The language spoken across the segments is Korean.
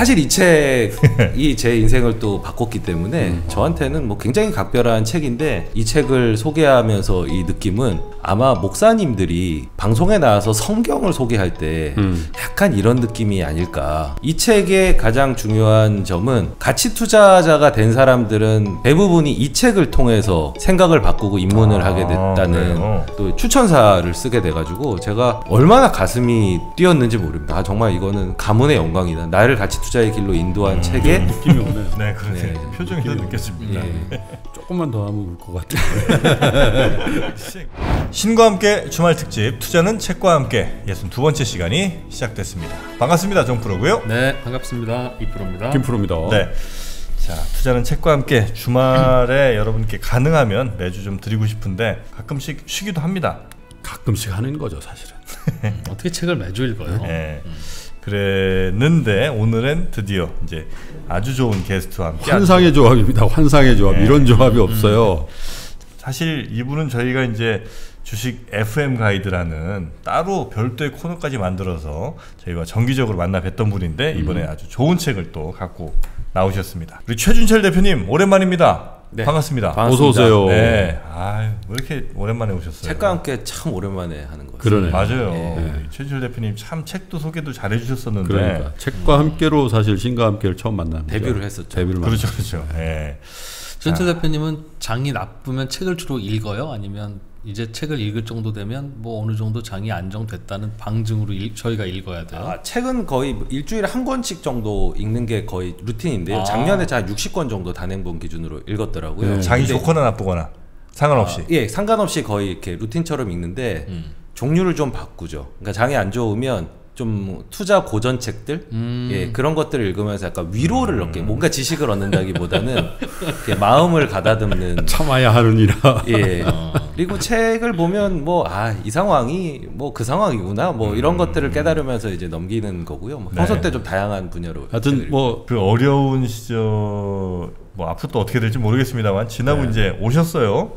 사실 이 책이 제 인생을 또 바꿨기 때문에 저한테는 뭐 굉장히 각별한 책인데 이 책을 소개하면서 이 느낌은 아마 목사님들이 방송에 나와서 성경을 소개할 때 약간 이런 느낌이 아닐까. 이 책의 가장 중요한 점은 가치 투자자가 된 사람들은 대부분이 이 책을 통해서 생각을 바꾸고 입문을 아, 하게 됐다는 그래요? 또 추천사를 쓰게 돼가지고 제가 얼마나 가슴이 뛰었는지 모릅니다. 아, 정말 이거는 가문의 영광이다. 나를 가치 투자의 길로 인도한 책에 느낌이 오네. 네, 그러네. 네. 표정에서 느꼈습니다. 예. 조금만 더 하면 울 것 같아. 신과 함께 주말 특집 투자는 책과 함께 62번째 시간이 시작됐습니다. 반갑습니다. 정프로고요. 네, 반갑습니다. 이프로입니다. 김프로입니다. 네. 자, 투자는 책과 함께 주말에 여러분께 가능하면 매주 좀 드리고 싶은데 가끔씩 쉬기도 합니다. 가끔씩 하는 거죠, 사실은. 어떻게 책을 매주 읽어요? 예. 그랬는데 오늘은 드디어 이제 아주 좋은 게스트와 함께 환상의 조합입니다. 환상의 조합. 네. 이런 조합이 없어요. 사실 이분은 저희가 이제 주식 FM 가이드라는 따로 별도의 코너까지 만들어서 저희가 정기적으로 만나 뵀던 분인데 이번에 아주 좋은 책을 또 갖고 나오셨습니다. 우리 최준철 대표님 오랜만입니다. 네. 반갑습니다. 반갑습니다. 어서 오세요. 네. 아유, 왜 이렇게 오랜만에 오셨어요? 책과 함께 참 오랜만에 하는 거죠. 그러네. 맞아요. 네. 최준철 대표님 참 책도 소개도 잘 해 주셨었는데 그러니까 책과 함께로 사실 신과 함께를 처음 만납니다. 데뷔를 했었죠. 데뷔를 그렇죠, 그렇죠. 예. 전철 대표님은 장이 나쁘면 책을 주로 읽어요? 아니면 이제 책을 읽을 정도 되면 뭐 어느 정도 장이 안정됐다는 방증으로 읽- 저희가 읽어야 돼요? 아, 책은 거의 일주일에 한 권씩 정도 읽는 게 거의 루틴인데요. 아. 작년에 제가 60권 정도 단행본 기준으로 읽었더라고요. 네. 장이 근데- 좋거나 나쁘거나 상관없이. 아, 예, 상관없이 거의 이렇게 루틴처럼 읽는데 음. 종류를 좀 바꾸죠. 그러니까 장이 안 좋으면 좀 투자 고전 책들, 음. 예 그런 것들을 읽으면서 약간 위로를 얻게, 뭔가 지식을 얻는다기보다는 이렇게 마음을 가다듬는 참아야 하느니라. 예. 어. 그리고 책을 보면 뭐 아 이 상황이 뭐 그 상황이구나 뭐 이런 것들을 깨달으면서 이제 넘기는 거고요. 뭐 평소 네. 때좀 다양한 분야로. 하여튼 뭐 그 어려운 시절 뭐 앞으로 또 어떻게 될지 모르겠습니다만 지나고 이제 오셨어요.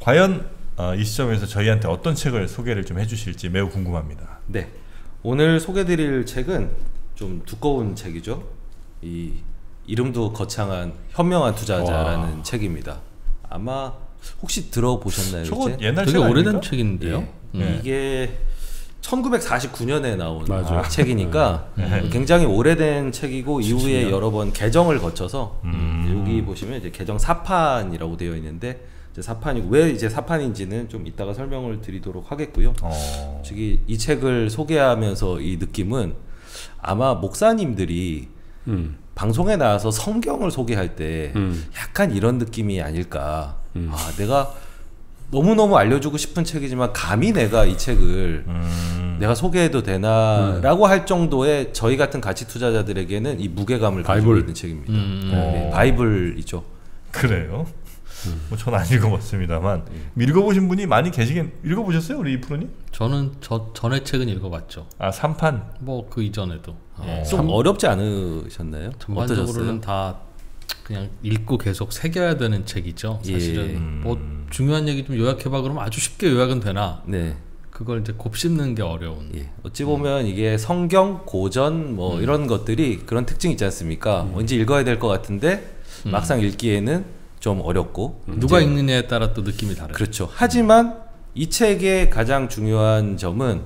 과연 어, 이 시점에서 저희한테 어떤 책을 소개를 좀 해주실지 매우 궁금합니다. 네. 오늘 소개드릴 책은 좀 두꺼운 책이죠. 이 이름도 거창한 현명한 투자자라는 책입니다. 아마 혹시 들어보셨나요? 저거 이 책? 옛날 되게 책 오래된 아닙니까? 책인데요. 예. 네. 이게 1949년에 나온 맞아요. 책이니까 굉장히 오래된 책이고 이후에 여러 번 개정을 거쳐서 음. 여기 보시면 이제 개정 4판이라고 되어 있는데 이제 4판이고 왜 이제 4판인지는 좀 이따가 설명을 드리도록 하겠고요. 어. 저기 이 책을 소개하면서 이 느낌은 아마 목사님들이 음. 방송에 나와서 성경을 소개할 때 음. 약간 이런 느낌이 아닐까. 음. 아, 내가 너무너무 알려주고 싶은 책이지만 감히 내가 이 책을 음. 내가 소개해도 되나라고 할 정도의 저희 같은 가치 투자자들에게는 이 무게감을 가지고 바이블. 있는 책입니다. 음. 네, 바이블이죠. 그래요? 뭐전안 읽어봤습니다만 읽어보신 분이 많이 계시긴 읽어보셨어요 우리 이 프로님? 저는 저 전에 책은 읽어봤죠. 아 3판 뭐 그 이전에도 예. 좀 어렵지 않으셨나요? 전반적으로는 어떠셨어요? 다 그냥 읽고 계속 새겨야 되는 책이죠. 사실은 예. 뭐 중요한 얘기 좀 요약해봐 그러면 아주 쉽게 요약은 되나 네. 그걸 이제 곱씹는 게 어려운. 예. 어찌 보면 이게 성경, 고전 뭐 이런 것들이 그런 특징이 있지 않습니까? 왠지 읽어야 될 것 같은데 막상 읽기에는 좀 어렵고 누가 이제 읽느냐에 따라 또 느낌이 다르죠. 그렇죠. 하지만 이 책의 가장 중요한 점은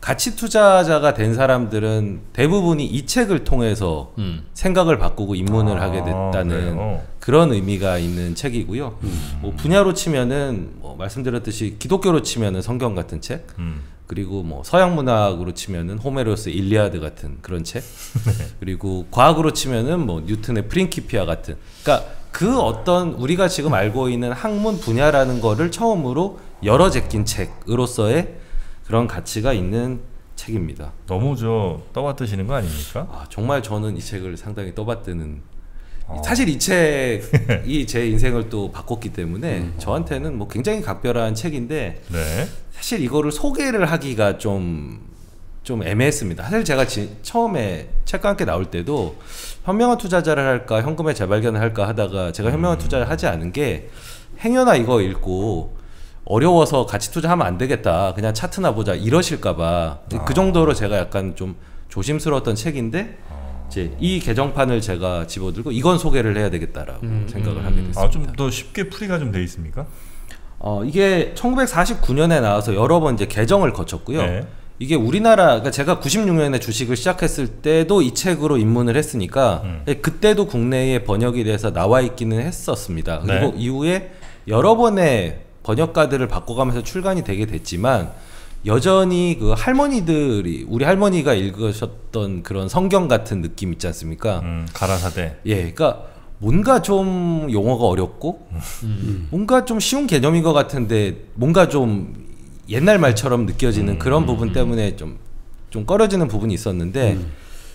가치 투자자가 된 사람들은 대부분이 이 책을 통해서 음. 생각을 바꾸고 입문을 아, 하게 됐다는 그래요? 그런 의미가 있는 책이고요. 뭐 분야로 치면은 뭐 말씀드렸듯이 기독교로 치면은 성경 같은 책, 음. 그리고 뭐 서양 문학으로 치면은 호메로스 일리아드 같은 그런 책, 그리고 과학으로 치면은 뭐 뉴턴의 프린키피아 같은, 그러니까 그 어떤 우리가 지금 알고 있는 학문 분야라는 거를 처음으로 열어 제낀 책으로서의 그런 가치가 있는 책입니다. 너무 저 떠받드시는 거 아닙니까? 아, 정말 저는 이 책을 상당히 떠받드는 어. 사실 이 책이 제 인생을 또 바꿨기 때문에 저한테는 뭐 굉장히 각별한 책인데 네. 사실 이거를 소개를 하기가 좀, 좀 애매했습니다. 사실 제가 지, 처음에 책과 함께 나올 때도 현명한 투자자를 할까, 현금의 재발견을 할까 하다가 제가 현명한 투자를 하지 않은 게 행여나 이거 읽고 어려워서 같이 투자하면 안 되겠다. 그냥 차트나 보자. 이러실까봐. 그 정도로 제가 약간 좀 조심스러웠던 책인데 이제 이 개정판을 제가 집어들고 이건 소개를 해야 되겠다라고 생각을 하게 됐습니다. 아, 좀 더 쉽게 풀이가 좀 돼 있습니까? 어, 이게 1949년에 나와서 여러 번 이제 개정을 거쳤고요. 네. 이게 우리나라, 그러니까 제가 96년에 주식을 시작했을 때도 이 책으로 입문을 했으니까 음. 그때도 국내에 번역이 돼서 나와 있기는 했었습니다. 그리고 네. 이후에 여러 번의 번역가들을 바꿔가면서 출간이 되게 됐지만 여전히 그 할머니들이 우리 할머니가 읽으셨던 그런 성경 같은 느낌 있지 않습니까? 음, 가라사대. 예, 그러니까 뭔가 좀 용어가 어렵고 뭔가 좀 쉬운 개념인 것 같은데 뭔가 좀 옛날 말처럼 느껴지는 그런 부분 때문에 좀 좀 꺼려지는 부분이 있었는데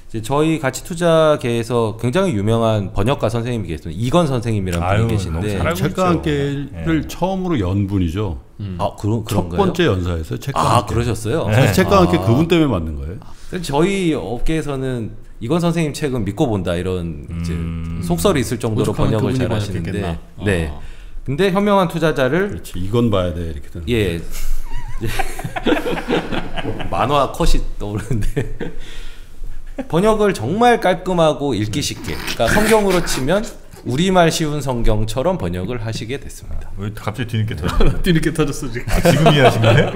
이제 저희 가치 투자계에서 굉장히 유명한 번역가 선생님이 계십니다. 이건 선생님이라는 아유, 분이 계신데 책과. 함께를 처음으로 연 분이죠. 아 그런 첫 그런가요? 번째 연사에서 책과 아 함께. 그러셨어요? 네. 사실 책과 함께 아. 그분 때문에 만든 거예요. 근데 저희 업계에서는 이건 선생님 책은 믿고 본다 이런 이제 음. 속설이 있을 정도로 번역을 잘 하시는데? 네. 아. 근데 현명한 투자자를 그렇지. 이건 봐야 돼 이렇게 되는. 예. 만화 컷이 떠오르는데 번역을 정말 깔끔하고 읽기 쉽게 그러니까 성경으로 치면 우리말 쉬운 성경처럼 번역을 하시게 됐습니다. 왜 갑자기 뒤늦게 터져? 뒤늦게 터졌어 지금. 아, 지금 이해하신 거예요?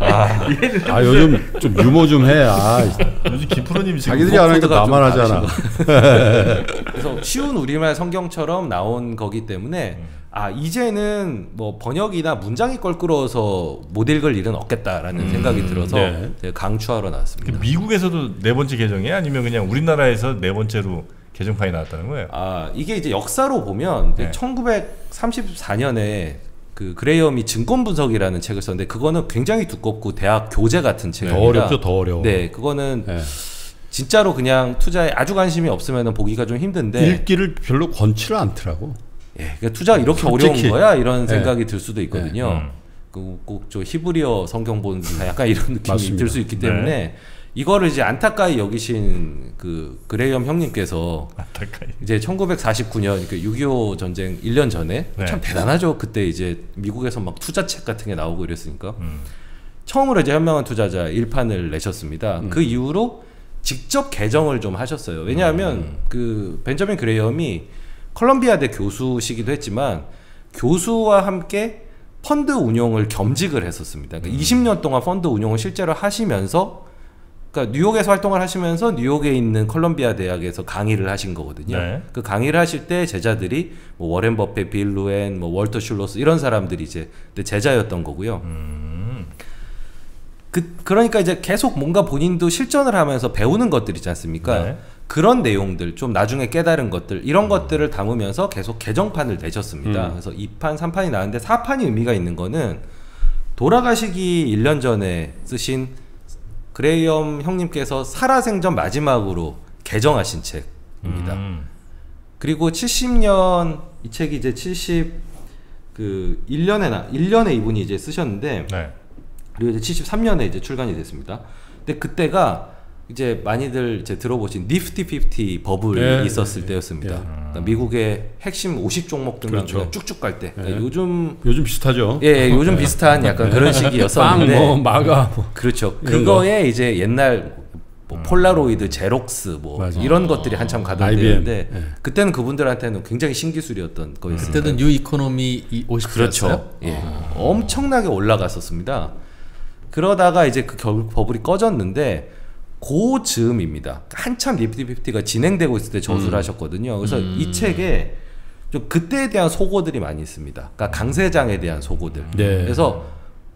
아 요즘 좀 유머 좀 해. 아 요즘 김프로님이 지금 자기들이 안 하니까 나만 하잖아. 그래서 쉬운 우리말 성경처럼 나온 거기 때문에 아 이제는 뭐 번역이나 문장이 껄끄러워서 못 읽을 일은 없겠다라는 생각이 들어서 네. 강추하러 나왔습니다. 미국에서도 네 번째 개정이에요? 아니면 그냥 우리나라에서 네 번째로 개정판이 나왔다는 거예요? 아 이게 이제 역사로 보면 네. 1934년에 그 그레이엄이 증권 분석이라는 책을 썼는데 그거는 굉장히 두껍고 대학 교재 같은 더 책입니다. 어렵죠, 더 어려워. 네, 그거는 네. 진짜로 그냥 투자에 아주 관심이 없으면 보기가 좀 힘든데 읽기를 별로 권치를 않더라고. 예, 그러니까 투자가 이렇게 솔직히. 어려운 거야 이런 네. 생각이 들 수도 있거든요. 음. 그꼭저 히브리어 성경 보는 약간 이런 느낌이. 들 수 있기 때문에 이거를 이제 안타까이 여기신 그 그레이엄 형님께서 안타까이. 이제 1949년 그 6.25 전쟁 1년 전에 네. 참 대단하죠. 그때 이제 미국에서 막 투자책 같은 게 나오고 이랬으니까 음. 처음으로 이제 현명한 투자자 1판을 내셨습니다. 음. 그 이후로 직접 개정을 좀 하셨어요. 왜냐하면 음. 그 벤저민 그레이엄이 컬럼비아대 교수시기도 했지만 교수와 함께 펀드 운용을 겸직을 했었습니다. 음. 그러니까 20년 동안 펀드 운용을 실제로 하시면서 그러니까 뉴욕에서 활동을 하시면서 뉴욕에 있는 컬럼비아 대학에서 강의를 하신 거거든요. 네. 그 강의를 하실 때 제자들이 뭐 워렌 버핏, 빌 루앤, 뭐 월터 슐로스 이런 사람들이 이제 제자였던 거고요. 음. 그 그러니까 이제 계속 뭔가 본인도 실전을 하면서 배우는 것들 있지 않습니까? 네. 그런 내용들 좀 나중에 깨달은 것들 이런 것들을 담으면서 계속 개정판을 내셨습니다. 음. 그래서 2판, 3판이 나왔는데 4판이 의미가 있는 거는 돌아가시기 1년 전에 쓰신 그레이엄 형님께서 살아생전 마지막으로 개정하신 책입니다. 음. 그리고 70년 이 책이 이제 70 그 1년에 나 1년에 이분이 이제 쓰셨는데 네. 그리고 이제 73년에 이제 출간이 됐습니다. 근데 그때가 이제 많이들 이제 들어보신 Nifty 50 버블이 네, 있었을 네, 때였습니다. 네. 그러니까 미국의 핵심 50 종목들만 그렇죠. 그냥 쭉쭉 갈 때. 그러니까 네. 요즘 요즘 비슷하죠. 예, 예, 요즘 비슷한 약간 그런 빵, 시기였었는데 뭐 MAGA 뭐. 그렇죠. 그거에 이제 옛날 뭐 폴라로이드, 제록스 뭐 맞아. 이런 것들이 한참 가던 IBM. 때였는데 예. 그때는 그분들한테는 굉장히 신기술이었던 거였습니다. 그때는 new economy 50였어요. 그렇죠. 예. 엄청나게 올라갔었습니다. 그러다가 이제 그 결국 버블이 꺼졌는데 그 즈음입니다. 한참 니프티 피프티가 진행되고 있을 때 저수를 하셨거든요. 그래서 이 책에 좀 그때에 대한 소고들이 많이 있습니다. 그러니까 강세장에 대한 소고들. 네. 그래서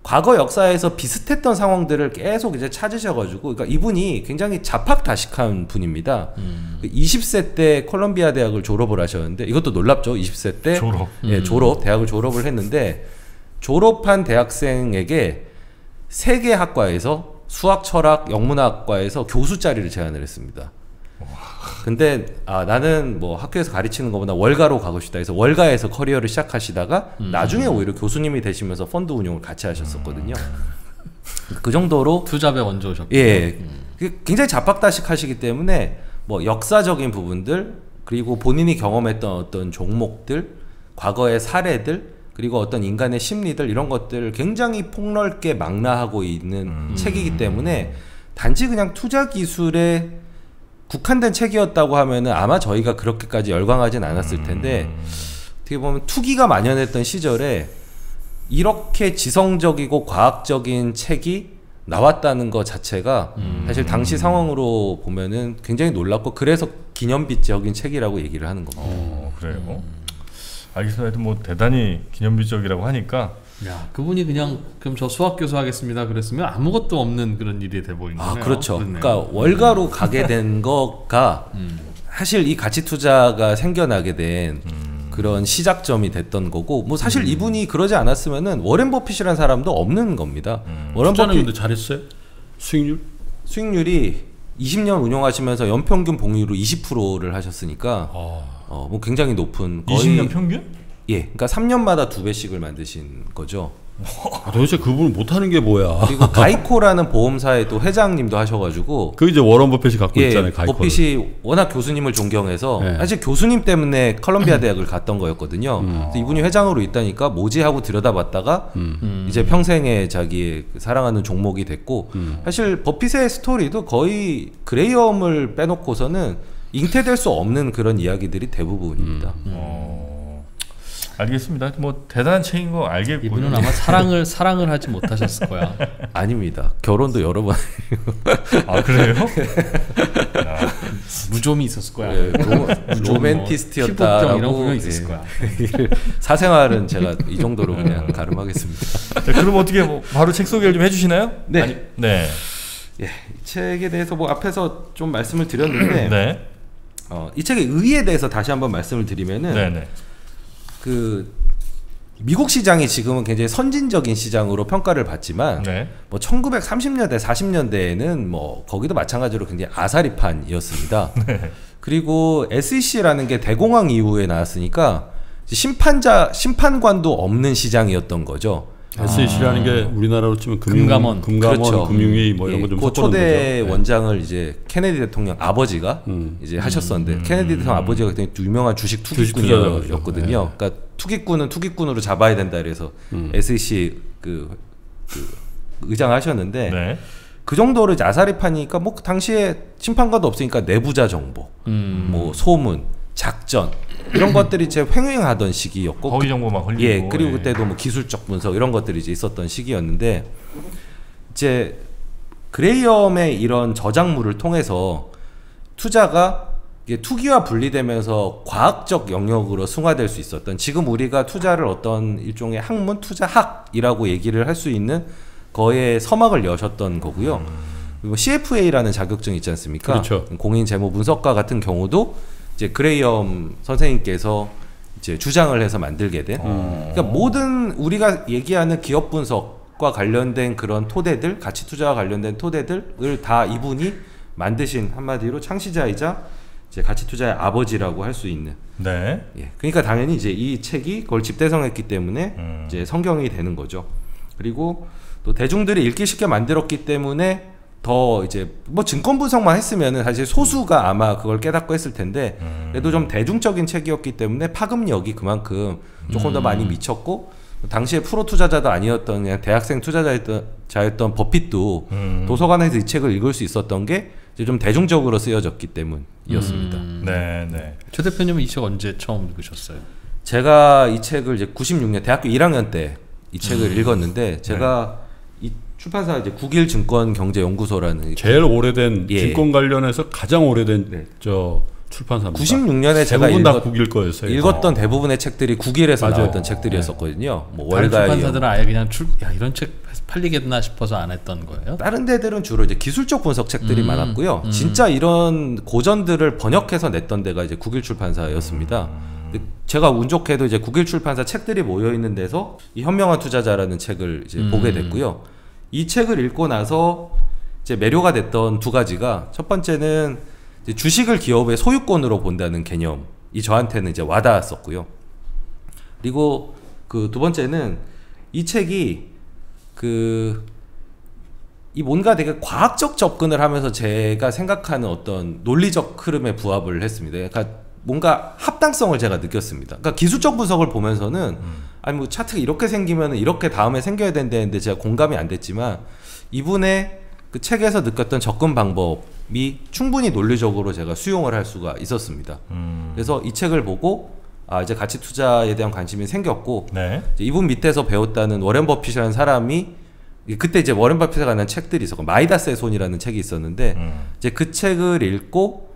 과거 역사에서 비슷했던 상황들을 계속 이제 찾으셔가지고, 그러니까 이분이 굉장히 자팍다식한 분입니다. 그 20세 때 콜롬비아 대학을 졸업을 하셨는데 이것도 놀랍죠. 20세 때 졸업. 예, 졸업 대학을 졸업을 했는데 졸업한 대학생에게 세 개 학과에서 수학, 철학, 영문학과에서 교수 자리를 제안을 했습니다. 근데 아 나는 뭐 학교에서 가르치는 것보다 월가로 가고 싶다 해서 월가에서 커리어를 시작하시다가 나중에 오히려 교수님이 되시면서 펀드 운용을 같이 하셨었거든요. 그 정도로 투잡에 오셨고. 예, 그 굉장히 자박다식 하시기 때문에 뭐 역사적인 부분들 그리고 본인이 경험했던 어떤 종목들, 과거의 사례들 그리고 어떤 인간의 심리들 이런 것들을 굉장히 폭넓게 망라하고 있는 책이기 때문에 단지 그냥 투자 기술의 국한된 책이었다고 하면은 아마 저희가 그렇게까지 열광하진 않았을 텐데 어떻게 보면 투기가 만연했던 시절에 이렇게 지성적이고 과학적인 책이 나왔다는 것 자체가 사실 당시 상황으로 보면은 굉장히 놀랍고 그래서 기념비적인 책이라고 얘기를 하는 겁니다. 어, 그래요. 알겠습니다. 하여튼 뭐 대단히 기념비적이라고 하니까 야 그분이 그냥 그럼 저 수학 교수 하겠습니다 그랬으면 아무것도 없는 그런 일이 돼 보이는 아 거네요. 그렇죠. 그렇네요. 그러니까 월가로 가게 된 거가 음. 사실 이 가치 투자가 생겨나게 된 음. 그런 시작점이 됐던 거고 뭐 사실 이분이 그러지 않았으면은 워렌 버핏이라는 사람도 없는 겁니다. 음. 워렌 투자는 버핏 근데 잘했어요? 수익률? 수익률이 20년 운영하시면서 연평균 복리로 20%를 하셨으니까 아, 어, 뭐 굉장히 높은 거의 20년 평균? 예, 그러니까 3년마다 두 배씩을 만드신 거죠. 아, 도대체 그분은 못하는 게 뭐야? 그리고 GEICO라는 보험사의 또 회장님도 하셔가지고 그 이제 워런 버핏이 갖고 있잖아요. GEICO를. 버핏이 워낙 교수님을 존경해서 네. 사실 교수님 때문에 컬럼비아 대학을 갔던 거였거든요. 음. 이분이 회장으로 있다니까 뭐지 하고 들여다봤다가 음. 이제 평생의 자기의 그 사랑하는 종목이 됐고 음. 사실 버핏의 스토리도 거의 그레이엄을 빼놓고서는 잉태될 수 없는 그런 이야기들이 대부분입니다. 음. 어, 알겠습니다. 뭐 대단한 책인 거 알겠고요. 이분은 아마 사랑을 사랑을 하지 못하셨을 거야. 아닙니다. 결혼도 여러 번 아 그래요? 무좀이 있었을 거야. 예, 로, 뭐 로맨티스트였다라고 이런 분명 있었을 예. 거야. 사생활은 제가 이 정도로 그냥 가름하겠습니다. 자, 그럼 어떻게 뭐 바로 책 소개를 좀 해주시나요? 네. 아니, 네. 예, 이 책에 대해서 뭐 앞에서 좀 말씀을 드렸는데 네. 어, 이 책의 의의에 대해서 다시 한번 말씀을 드리면은 네. 네. 그 미국 시장이 지금은 굉장히 선진적인 시장으로 평가를 받지만 네. 뭐 1930년대 40년대에는 뭐 거기도 마찬가지로 굉장히 아사리판이었습니다. 그리고 SEC라는 게 대공황 이후에 나왔으니까 심판자 심판관도 없는 시장이었던 거죠. SEC라는 게 우리나라로 치면 금융, 금감원. 금감원, 그렇죠. 금융위 뭐 이런 예, 거좀 그 초대 원장을 이제 케네디 대통령 아버지가 음. 이제 하셨었는데 케네디 대통령 아버지가 굉장히 유명한 주식 투기꾼이었거든요. 투자자죠. 그러니까 투기꾼은 투기꾼으로 잡아야 된다 그래서 음. SEC 그, 그 의장 하셨는데 네. 그 정도로 이제 아사리판이니까 뭐 당시에 심판관도 없으니까 내부자 정보, 음. 뭐 소문, 작전 이런 것들이 이제 횡행하던 시기였고 거기 정보만 흘리고. 예, 그리고 예. 그때도 뭐 기술적 분석 이런 것들이 이제 있었던 시기였는데 이제 그레이엄의 이런 저작물을 통해서 투자가 투기와 분리되면서 과학적 영역으로 승화될 수 있었던 지금 우리가 투자를 어떤 일종의 학문 투자학이라고 얘기를 할 수 있는 거의 서막을 여셨던 거고요. 그리고 CFA라는 자격증 있지 않습니까? 그렇죠. 공인 재무 분석가 같은 경우도 이제 그레이엄 선생님께서 이제 주장을 해서 만들게 된. 어. 그러니까 모든 우리가 얘기하는 기업 분석과 관련된 그런 토대들, 가치 투자와 관련된 토대들을 다 이분이 만드신 한마디로 창시자이자 이제 가치 투자의 아버지라고 할 수 있는. 네. 예. 그러니까 당연히 이제 이 책이 그걸 집대성했기 때문에 음. 이제 성경이 되는 거죠. 그리고 또 대중들이 읽기 쉽게 만들었기 때문에 더 이제 뭐 증권 분석만 했으면은 사실 소수가 아마 그걸 깨닫고 했을 텐데 음. 그래도 좀 대중적인 책이었기 때문에 파급력이 그만큼 조금 더 음. 많이 미쳤고 당시에 프로 투자자도 아니었던 그냥 대학생 투자자였던 자였던 버핏도 음. 도서관에서 이 책을 읽을 수 있었던 게 이제 좀 대중적으로 쓰여졌기 때문이었습니다. 음. 네. 네. 최 대표님은 이 책 언제 처음 읽으셨어요? 제가 이 책을 이제 96년 대학교 1학년 때 이 책을 읽었는데 제가 이 출판사 이제 국일 증권 경제 연구소라는 제일 오래된 예. 증권 관련해서 가장 오래된 네. 저 출판사입니다. 96년에 제가 읽었, 국일 거였어요. 읽었던 대부분의 책들이 국일에서 맞아요. 나왔던 책들이었었거든요. 뭐 다른 월가의 출판사들은 아예 그냥 출, 야 이런 책 팔리겠나 싶어서 안 했던 거예요? 다른 데들은 주로 이제 기술적 분석 책들이 음, 많았고요. 음. 진짜 이런 고전들을 번역해서 냈던 데가 이제 국일 출판사였습니다. 근데 제가 운 좋게도 이제 국일 출판사 책들이 모여 있는 데서 이 현명한 투자자라는 책을 이제 음. 보게 됐고요. 이 책을 읽고 나서 이제 매료가 됐던 두 가지가 첫 번째는 주식을 기업의 소유권으로 본다는 개념이 저한테는 이제 와닿았었고요. 그리고 그 두 번째는 이 책이 그 이 뭔가 되게 과학적 접근을 하면서 제가 생각하는 어떤 논리적 흐름에 부합을 했습니다. 그러니까 뭔가 합당성을 제가 느꼈습니다. 그러니까 기술적 분석을 보면서는 아니 뭐 차트가 이렇게 생기면 이렇게 다음에 생겨야 된다는데 제가 공감이 안 됐지만 이분의 그 책에서 느꼈던 접근 방법이 충분히 논리적으로 제가 수용을 할 수가 있었습니다. 음. 그래서 이 책을 보고 아 이제 가치 투자에 대한 관심이 생겼고 네. 이분 밑에서 배웠다는 워렌 버핏이라는 사람이 그때 이제 워렌 버핏에 관한 책들이 있었고 마이다스의 손이라는 책이 있었는데 음. 이제 그 책을 읽고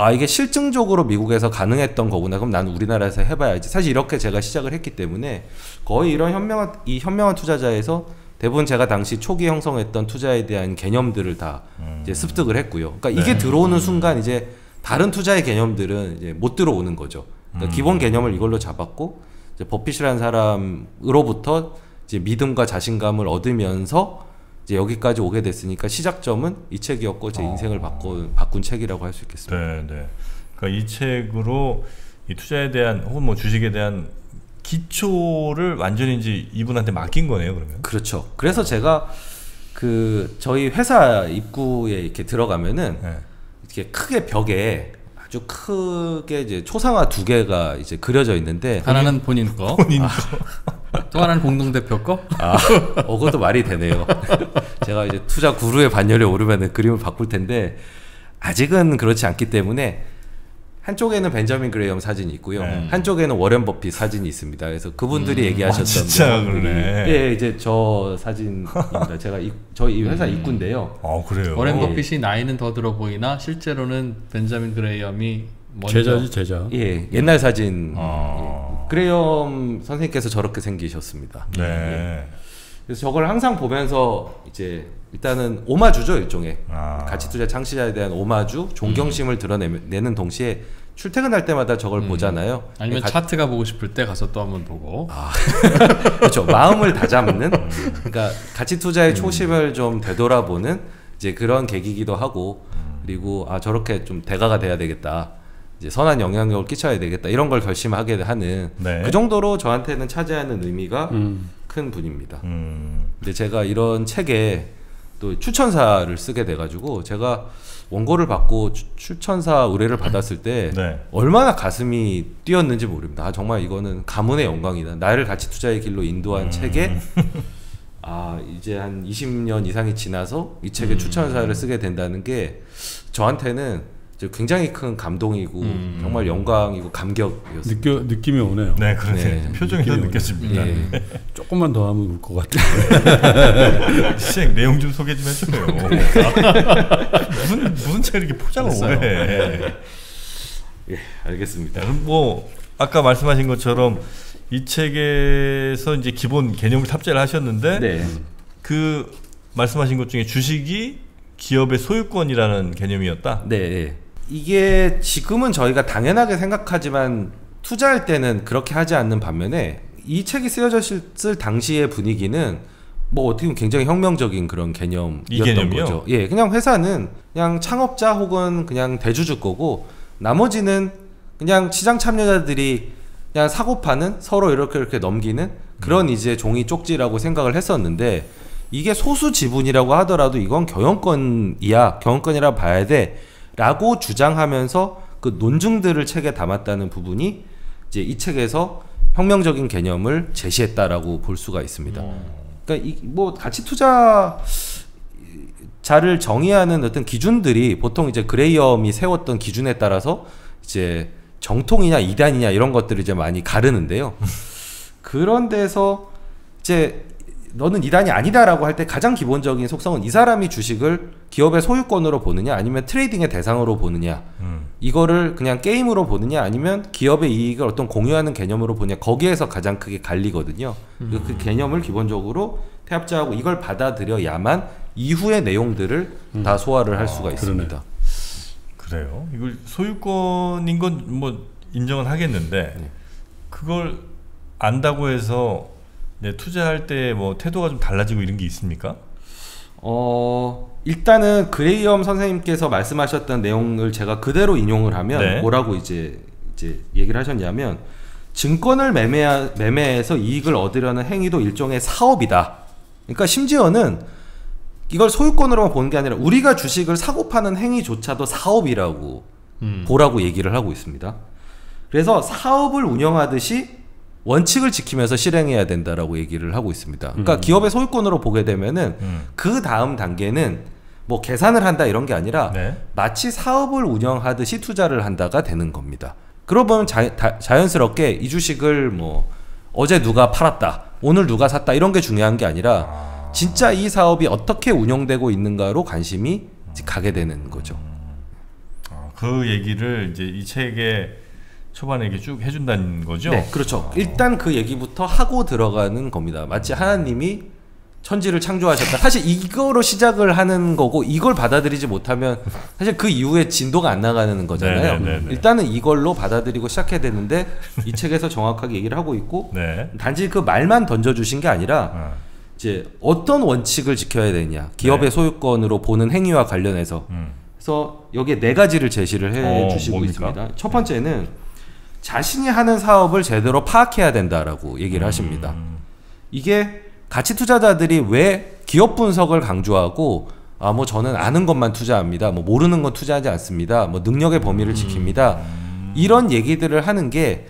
아 이게 실증적으로 미국에서 가능했던 거구나. 그럼 나는 우리나라에서 해봐야지. 사실 이렇게 제가 시작을 했기 때문에 거의 이런 현명한 이 현명한 투자자에서 대부분 제가 당시 초기 형성했던 투자에 대한 개념들을 다 이제 습득을 했고요. 그러니까 이게 들어오는 순간 이제 다른 투자의 개념들은 이제 못 들어오는 거죠. 그러니까 기본 개념을 이걸로 잡았고 이제 버핏이라는 사람으로부터 이제 믿음과 자신감을 얻으면서 이제 여기까지 오게 됐으니까 시작점은 이 책이었고 제 인생을 바꿔 바꾼 책이라고 할 수 있겠습니다. 네, 네. 그러니까 이 책으로 이 투자에 대한 혹은 뭐 주식에 대한 기초를 완전히 이제 이분한테 맡긴 거네요, 그러면. 그렇죠. 그래서 제가 그 저희 회사 입구에 이렇게 들어가면은 네. 이렇게 크게 벽에 아주 크게 이제 초상화 두 개가 이제 그려져 있는데 하나는 본인 거, 본인 아, 또 하나는 공동대표 거. 아, 어, 그것도 말이 되네요. 제가 이제 투자 구루의 반열에 오르면 그림을 바꿀 텐데 아직은 그렇지 않기 때문에 한쪽에는 벤자민 그레이엄 사진이 있고요. 네. 한쪽에는 워렌 버핏 사진이 있습니다. 그래서 그분들이 얘기하셨던 아, 진짜 그러네. 예, 이제 저 사진입니다. 제가 이, 저희 회사 입구인데요. 아, 그래요. 워렌 예. 버핏이 나이는 더 들어 보이나 실제로는 벤자민 그레이엄이 먼저 제자지 제자. 예, 옛날 사진. 아. 예. 그레이엄 선생님께서 저렇게 생기셨습니다. 예. 네. 그래서 저걸 항상 보면서 이제 일단은 오마주죠 일종의 아. 가치 투자 창시자에 대한 오마주 존경심을 드러내는 동시에 출퇴근할 때마다 저걸 보잖아요. 아니면 가- 차트가 보고 싶을 때 가서 또 한번 보고 그렇죠 마음을 다잡는 그러니까 가치 투자의 초심을 좀 되돌아보는 이제 그런 계기기도 하고 그리고 아 저렇게 좀 대가가 돼야 되겠다. 이제 선한 영향력을 끼쳐야 되겠다 이런 걸 결심하게 하는 네. 그 정도로 저한테는 차지하는 의미가 음. 큰 분입니다. 음. 근데 제가 이런 책에 또 추천사를 쓰게 돼가지고 제가 원고를 받고 추, 추천사 의뢰를 받았을 때 네. 얼마나 가슴이 뛰었는지 모릅니다. 아, 정말 이거는 가문의 영광이다. 나를 가치 투자의 길로 인도한 음. 책에 아 이제 한 20년 이상이 지나서 이 책에 추천사를 쓰게 된다는 게 저한테는 굉장히 큰 감동이고 정말 영광이고 감격이었어요. 느껴 느낌이 오네요. 네, 그러네. 네. 느낌이 느껴집니다. 예. 조금만 더 하면 울 것 같아요. 책 내용 좀 소개 좀 해줘요. 무슨 무슨 책을 이렇게 포장을. 오래 해. 예, 알겠습니다. 뭐 아까 말씀하신 것처럼 이 책에서 이제 기본 개념을 탑재를 하셨는데 네. 그 말씀하신 것 중에 주식이 기업의 소유권이라는 개념이었다. 네. 이게 지금은 저희가 당연하게 생각하지만 투자할 때는 그렇게 하지 않는 반면에 이 책이 쓰여졌을 당시의 분위기는 뭐 어떻게 보면 굉장히 혁명적인 그런 개념이었던? 거죠. 예, 그냥 회사는 그냥 창업자 혹은 그냥 대주주 거고 나머지는 그냥 시장 참여자들이 그냥 사고 파는 서로 이렇게 이렇게 넘기는 그런 이제 종이 쪽지라고 생각을 했었는데 이게 소수 지분이라고 하더라도 이건 경영권이야 경영권이라 봐야 돼 라고 주장하면서 그 논증들을 책에 담았다는 부분이 이제 이 책에서 혁명적인 개념을 제시했다라고 볼 수가 있습니다. 그러니까 이 뭐 가치 투자자를 정의하는 어떤 기준들이 보통 이제 그레이엄이 세웠던 기준에 따라서 이제 정통이냐 이단이냐 이런 것들을 이제 많이 가르는데요. 그런 데서 이제 너는 이단이 아니다라고 할 때 가장 기본적인 속성은 이 사람이 주식을 기업의 소유권으로 보느냐 아니면 trading의 대상으로 보느냐 음. 이거를 그냥 게임으로 보느냐 아니면 기업의 이익을 어떤 공유하는 개념으로 보냐 거기에서 가장 크게 갈리거든요. 그그 개념을 기본적으로 탑재하고 이걸 받아들여야만 이후의 내용들을 다 소화를 할 수가 있습니다. 그래요. 이걸 소유권인 건 뭐 인정은 하겠는데 네. 그걸 안다고 해서 네, 투자할 때 뭐 태도가 좀 달라지고 이런 게 있습니까? 어 일단은 그레이엄 선생님께서 말씀하셨던 내용을 제가 그대로 인용을 하면 네. 뭐라고 이제 이제 얘기를 하셨냐면 증권을 매매 매매해서 이익을 얻으려는 행위도 일종의 사업이다. 그러니까 심지어는 이걸 소유권으로만 보는 게 아니라 우리가 주식을 사고 파는 행위조차도 사업이라고 음. 보라고 얘기를 하고 있습니다. 그래서 사업을 운영하듯이 원칙을 지키면서 실행해야 된다라고 얘기를 하고 있습니다. 그러니까 기업의 소유권으로 보게 되면은 음. 그 다음 단계는 뭐 계산을 한다 이런 게 아니라 네. 마치 사업을 운영하듯이 투자를 한다가 되는 겁니다. 그러고 보면 자, 다- 자연스럽게 이 주식을 뭐 어제 누가 팔았다, 오늘 누가 샀다 이런 게 중요한 게 아니라 진짜 이 사업이 어떻게 운영되고 있는가로 관심이 이제 가게 되는 거죠. 어, 그 얘기를 이제 이 책에 초반에 이렇게 쭉 해준다는 거죠. 네, 그렇죠. 일단 그 얘기부터 하고 들어가는 겁니다. 마치 하나님이 천지를 창조하셨다. 사실 이거로 시작을 하는 거고 이걸 받아들이지 못하면 사실 그 이후에 진도가 안 나가는 거잖아요. 네, 네, 네, 네. 일단은 이걸로 받아들이고 시작해야 되는데 이 책에서 정확하게 얘기를 하고 있고 네. 단지 그 말만 던져주신 게 아니라 어. 이제 어떤 원칙을 지켜야 되냐 기업의 네. 소유권으로 보는 행위와 관련해서 음. 그래서 여기에 네 가지를 제시를 해 어, 주시고 뭡니까? 있습니다. 첫 번째는 자신이 하는 사업을 제대로 파악해야 된다라고 얘기를 하십니다. 음. 이게 가치 투자자들이 왜 기업 분석을 강조하고 아 뭐 저는 아는 것만 투자합니다. 뭐 모르는 건 투자하지 않습니다. 뭐 능력의 범위를 지킵니다. 이런 얘기들을 하는 게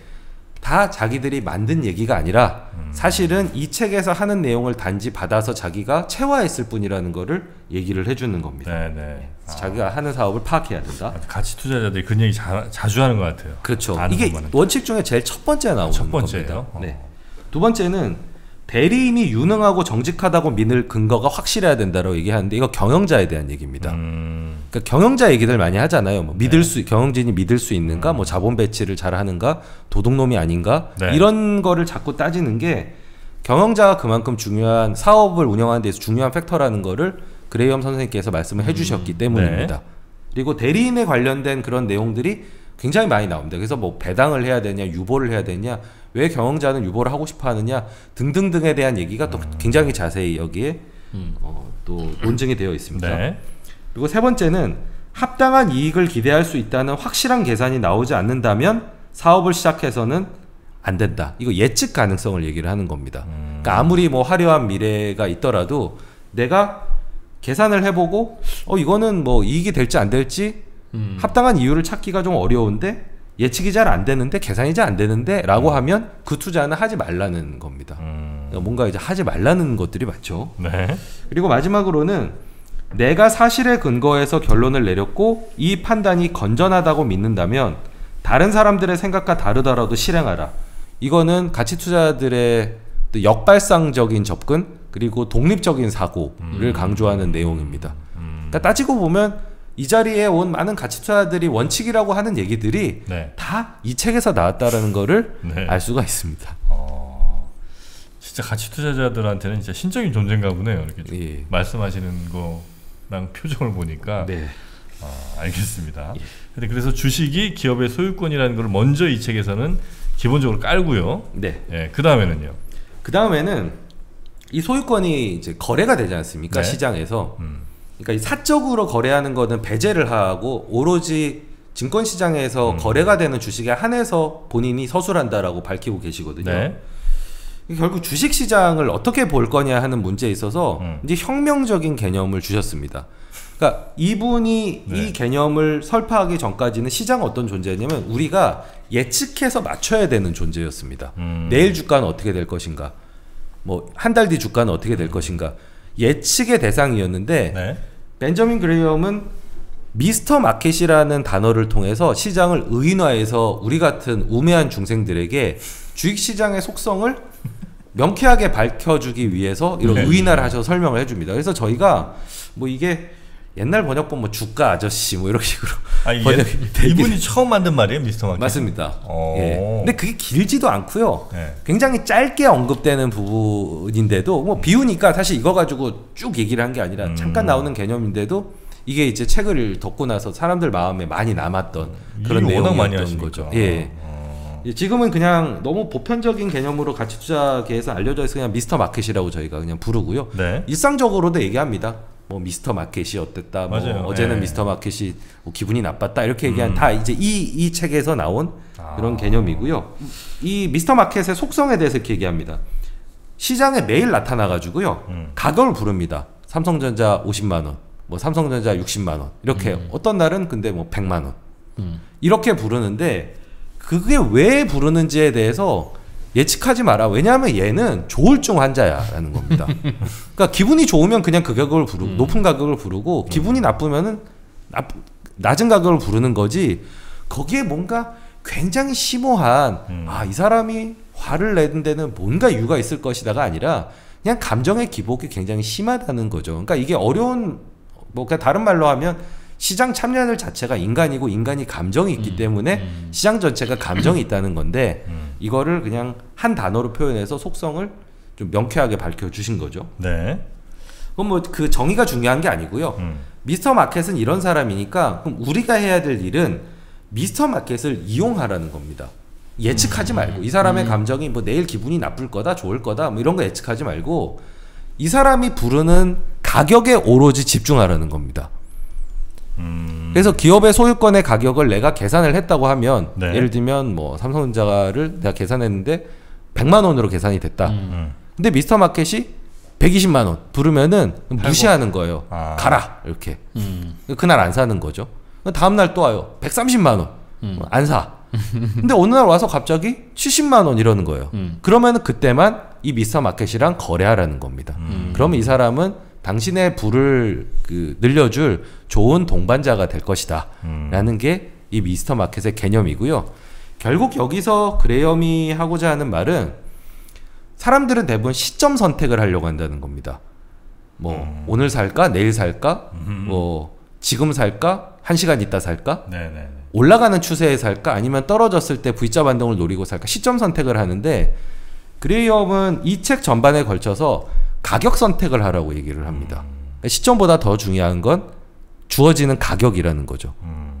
다 자기들이 만든 얘기가 아니라 사실은 이 책에서 하는 내용을 단지 받아서 자기가 체화했을 뿐이라는 거를 얘기를 해주는 겁니다. 네, 네. 그래서 자기가 하는 사업을 파악해야 된다. 아, 가치 투자자들이 그 얘기 자, 자주 하는 것 같아요. 그렇죠. 이게. 원칙 중에 제일 첫 번째 나오는 첫 번째예요? 겁니다. 어. 네. 두 번째는 대리인이 유능하고 정직하다고 믿을 근거가 확실해야 된다고 얘기하는데 이거 경영자에 대한 얘기입니다. 음, 그러니까 경영자 얘기들 많이 하잖아요. 뭐 믿을 수 경영진이 믿을 수 있는가, 뭐 자본 배치를 잘하는가, 도둑놈이 아닌가 네. 이런 거를 자꾸 따지는 게 경영자가 그만큼 중요한 사업을 운영하는 데서 중요한 팩터라는 거를 그레이엄 선생님께서 말씀을 해주셨기 때문입니다. 네. 그리고 대리인에 관련된 그런 내용들이 굉장히 많이 나옵니다. 그래서 뭐 배당을 해야 되냐, 유보를 해야 되냐, 왜 경영자는 유보를 하고 싶어 하느냐 등등등에 대한 얘기가 또 굉장히 자세히 여기에 어, 또 논증이 되어 있습니다. 네. 그리고 세 번째는 합당한 이익을 기대할 수 있다는 확실한 계산이 나오지 않는다면 사업을 시작해서는 안 된다. 이거 예측 가능성을 얘기를 하는 겁니다. 그러니까 아무리 뭐 화려한 미래가 있더라도 내가 계산을 해보고 어 이거는 뭐 이익이 될지 안 될지 음. 합당한 이유를 찾기가 좀 어려운데 예측이 잘 안 되는데 계산이 잘 안 되는데라고 하면 그 투자는 하지 말라는 겁니다. 음, 그러니까 뭔가 이제 하지 말라는 것들이 많죠. 네. 그리고 마지막으로는 내가 사실에 근거해서 결론을 내렸고 이 판단이 건전하다고 믿는다면 다른 사람들의 생각과 다르더라도 실행하라. 이거는 가치 투자들의 또 역발상적인 접근 그리고 독립적인 사고를 강조하는 내용입니다. 그러니까 따지고 보면 이 자리에 온 많은 가치 투자들이 원칙이라고 하는 얘기들이 네. 다이 책에서 나왔다라는 거를 네. 알 수가 있습니다. 어, 진짜 가치 투자자들한테는 진짜 신적인 존재인가 보네요. 이렇게 좀 예. 말씀하시는 거랑 표정을 보니까 네. 아, 알겠습니다. 근데 그래서 주식이 기업의 소유권이라는 걸 먼저 이 책에서는 기본적으로 깔고요. 네. 예, 그 다음에는요. 그 다음에는 이 소유권이 이제 거래가 되지 않습니까? 네. 시장에서. 음, 그러니까 이 사적으로 거래하는 거는 배제를 하고 오로지 증권 시장에서 음. 거래가 되는 주식에 한해서 본인이 서술한다라고 밝히고 계시거든요. 네. 결국 주식 시장을 어떻게 볼 거냐 하는 문제에 있어서 음. 이제 혁명적인 개념을 주셨습니다. 그러니까 이분이 네. 이 개념을 설파하기 전까지는 시장 어떤 존재냐면 우리가 예측해서 맞춰야 되는 존재였습니다. 음. 내일 주가는 어떻게 될 것인가? 뭐 한 달 뒤 주가는 어떻게 될 것인가? 예측의 대상이었는데 네. 벤저민 그레이엄은 미스터 마켓이라는 단어를 통해서 시장을 의인화해서 우리 같은 우매한 중생들에게 주식 시장의 속성을 명쾌하게 밝혀주기 위해서 이런 네. 의인화를 하셔서 설명을 해줍니다. 그래서 저희가 뭐 이게 옛날 번역본 뭐 주가 아저씨 뭐 이런 식으로 아, 번역이 되긴 이분이 처음 만든 말이에요, 미스터 마켓. 맞습니다. 어. 예. 근데 그게 길지도 않고요. 네. 굉장히 짧게 언급되는 부분인데도 뭐 비우니까 사실 이거 가지고 쭉 얘기를 한 게 아니라 음. 잠깐 나오는 개념인데도 이게 이제 책을 덮고 나서 사람들 마음에 많이 남았던 그런 내용이었던. 거죠. 예. 어. 예, 지금은 그냥 너무 보편적인 개념으로 가치 투자계에서 알려져 있어 그냥 미스터 마켓이라고 저희가 그냥 부르고요. 네. 일상적으로도 얘기합니다. 뭐 Mr. Market이 어땠다. 뭐 맞아요. 어제는 예. 미스터 마켓이 뭐 기분이 나빴다. 이렇게 얘기한 음. 다 이제 이 이 책에서 나온 아. 그런 개념이고요. 이 미스터 마켓의 속성에 대해서 이렇게 얘기합니다. 시장에 매일 나타나 가지고요. 음. 가격을 부릅니다. 삼성전자 50만 원, 뭐 삼성전자 60만 원. 이렇게 어떤 날은 근데 뭐 100만 원. 음. 이렇게 부르는데 그게 왜 부르는지에 대해서 예측하지 마라. 왜냐하면 얘는 조울증 환자야라는 겁니다. 그러니까 기분이 좋으면 그냥 그 가격을 부르고 높은 가격을 부르고 기분이 나쁘면은 나, 낮은 가격을 부르는 거지. 거기에 뭔가 굉장히 심오한 음. 아이 사람이 화를 내는 데는 뭔가 이유가 있을 것이다가 아니라 그냥 감정의 기복이 굉장히 심하다는 거죠. 그러니까 이게 어려운 뭐 그냥 다른 말로 하면 시장 참여율 자체가 인간이고 인간이 감정이 있기 때문에 시장 전체가 감정이 있다는 건데 음. 이거를 그냥 한 단어로 표현해서 속성을 좀 명쾌하게 밝혀 주신 거죠. 네. 그럼 뭐 그 정의가 중요한 게 아니고요. 음. 미스터 마켓은 이런 사람이니까 그럼 우리가 해야 될 일은 미스터 마켓을 이용하라는 겁니다. 예측하지 말고 이 사람의 감정이 뭐 내일 기분이 나쁠 거다 좋을 거다 뭐 이런 거 예측하지 말고 이 사람이 부르는 가격에 오로지 집중하라는 겁니다. 음. 그래서 기업의 소유권의 가격을 내가 계산을 했다고 하면 네. 예를 들면 뭐 삼성전자를 내가 계산했는데 100만 원으로 계산이 됐다. 음. 근데 미스터 마켓이 120만 원 부르면은 무시하는 거예요. 아. 가라 이렇게. 음. 그날 안 사는 거죠. 다음 날 또 와요. 130만 원. 음. 안 사. 근데 어느 날 와서 갑자기 70만 원 이러는 거예요. 음. 그러면은 그때만 이 미스터 마켓이랑 거래하라는 겁니다. 음. 그러면 이 사람은 당신의 부를 그 늘려줄 좋은 동반자가 될 것이다. 음. 라는 게 이 미스터 마켓의 개념이고요. 결국 여기서 그레이엄이 하고자 하는 말은 사람들은 대부분 시점 선택을 하려고 한다는 겁니다. 뭐 음. 오늘 살까 내일 살까 음. 뭐 지금 살까 한 시간 있다 살까 네네. 올라가는 추세에 살까 아니면 떨어졌을 때 V자 반동을 노리고 살까 시점 선택을 하는데 그레이엄은 이 책 전반에 걸쳐서 가격 선택을 하라고 얘기를 합니다. 시점보다 더 중요한 건 주어지는 가격이라는 거죠. 음.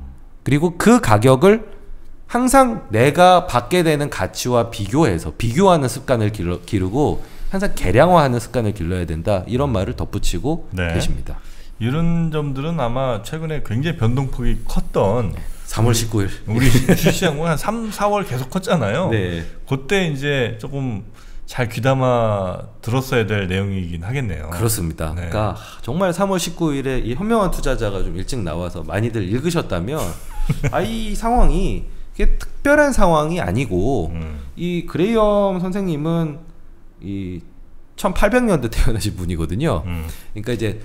그리고 그 가격을 항상 내가 받게 되는 가치와 비교해서 비교하는 습관을 기르, 기르고 항상 계량화하는 습관을 길러야 된다 이런 말을 덧붙이고 네. 계십니다. 이런 점들은 아마 최근에 굉장히 변동폭이 컸던 3월 19일. 우리 주시장 뭐한 3, 4월 계속 컸잖아요. 네. 그때 이제 조금 잘 귀담아 들었어야 될 내용이긴 하겠네요. 그렇습니다. 네. 그러니까 정말 3월 19일에 이 현명한 투자자가 좀 일찍 나와서 많이들 읽으셨다면 아이 상황이 이게 특별한 상황이 아니고 음. 이 그레이엄 선생님은 이 1800년대 태어나신 분이거든요. 음. 그러니까 이제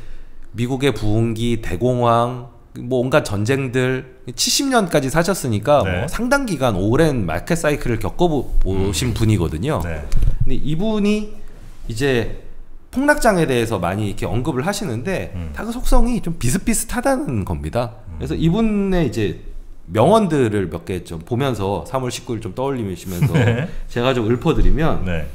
미국의 부흥기, 대공황, 뭐 온갖 전쟁들 70년까지 사셨으니까 네. 뭐 상당 기간 오랜 마켓 사이클을 겪어보신 분이거든요. 네. 근데 이분이 이제 폭락장에 대해서 많이 이렇게 언급을 하시는데 음. 다 그 속성이 좀 비슷비슷하다는 겁니다. 그래서 이분의 이제 명언들을 몇 개 좀 보면서 3월 19일 좀 떠올리시면서 네. 제가 좀 읊어드리면 네.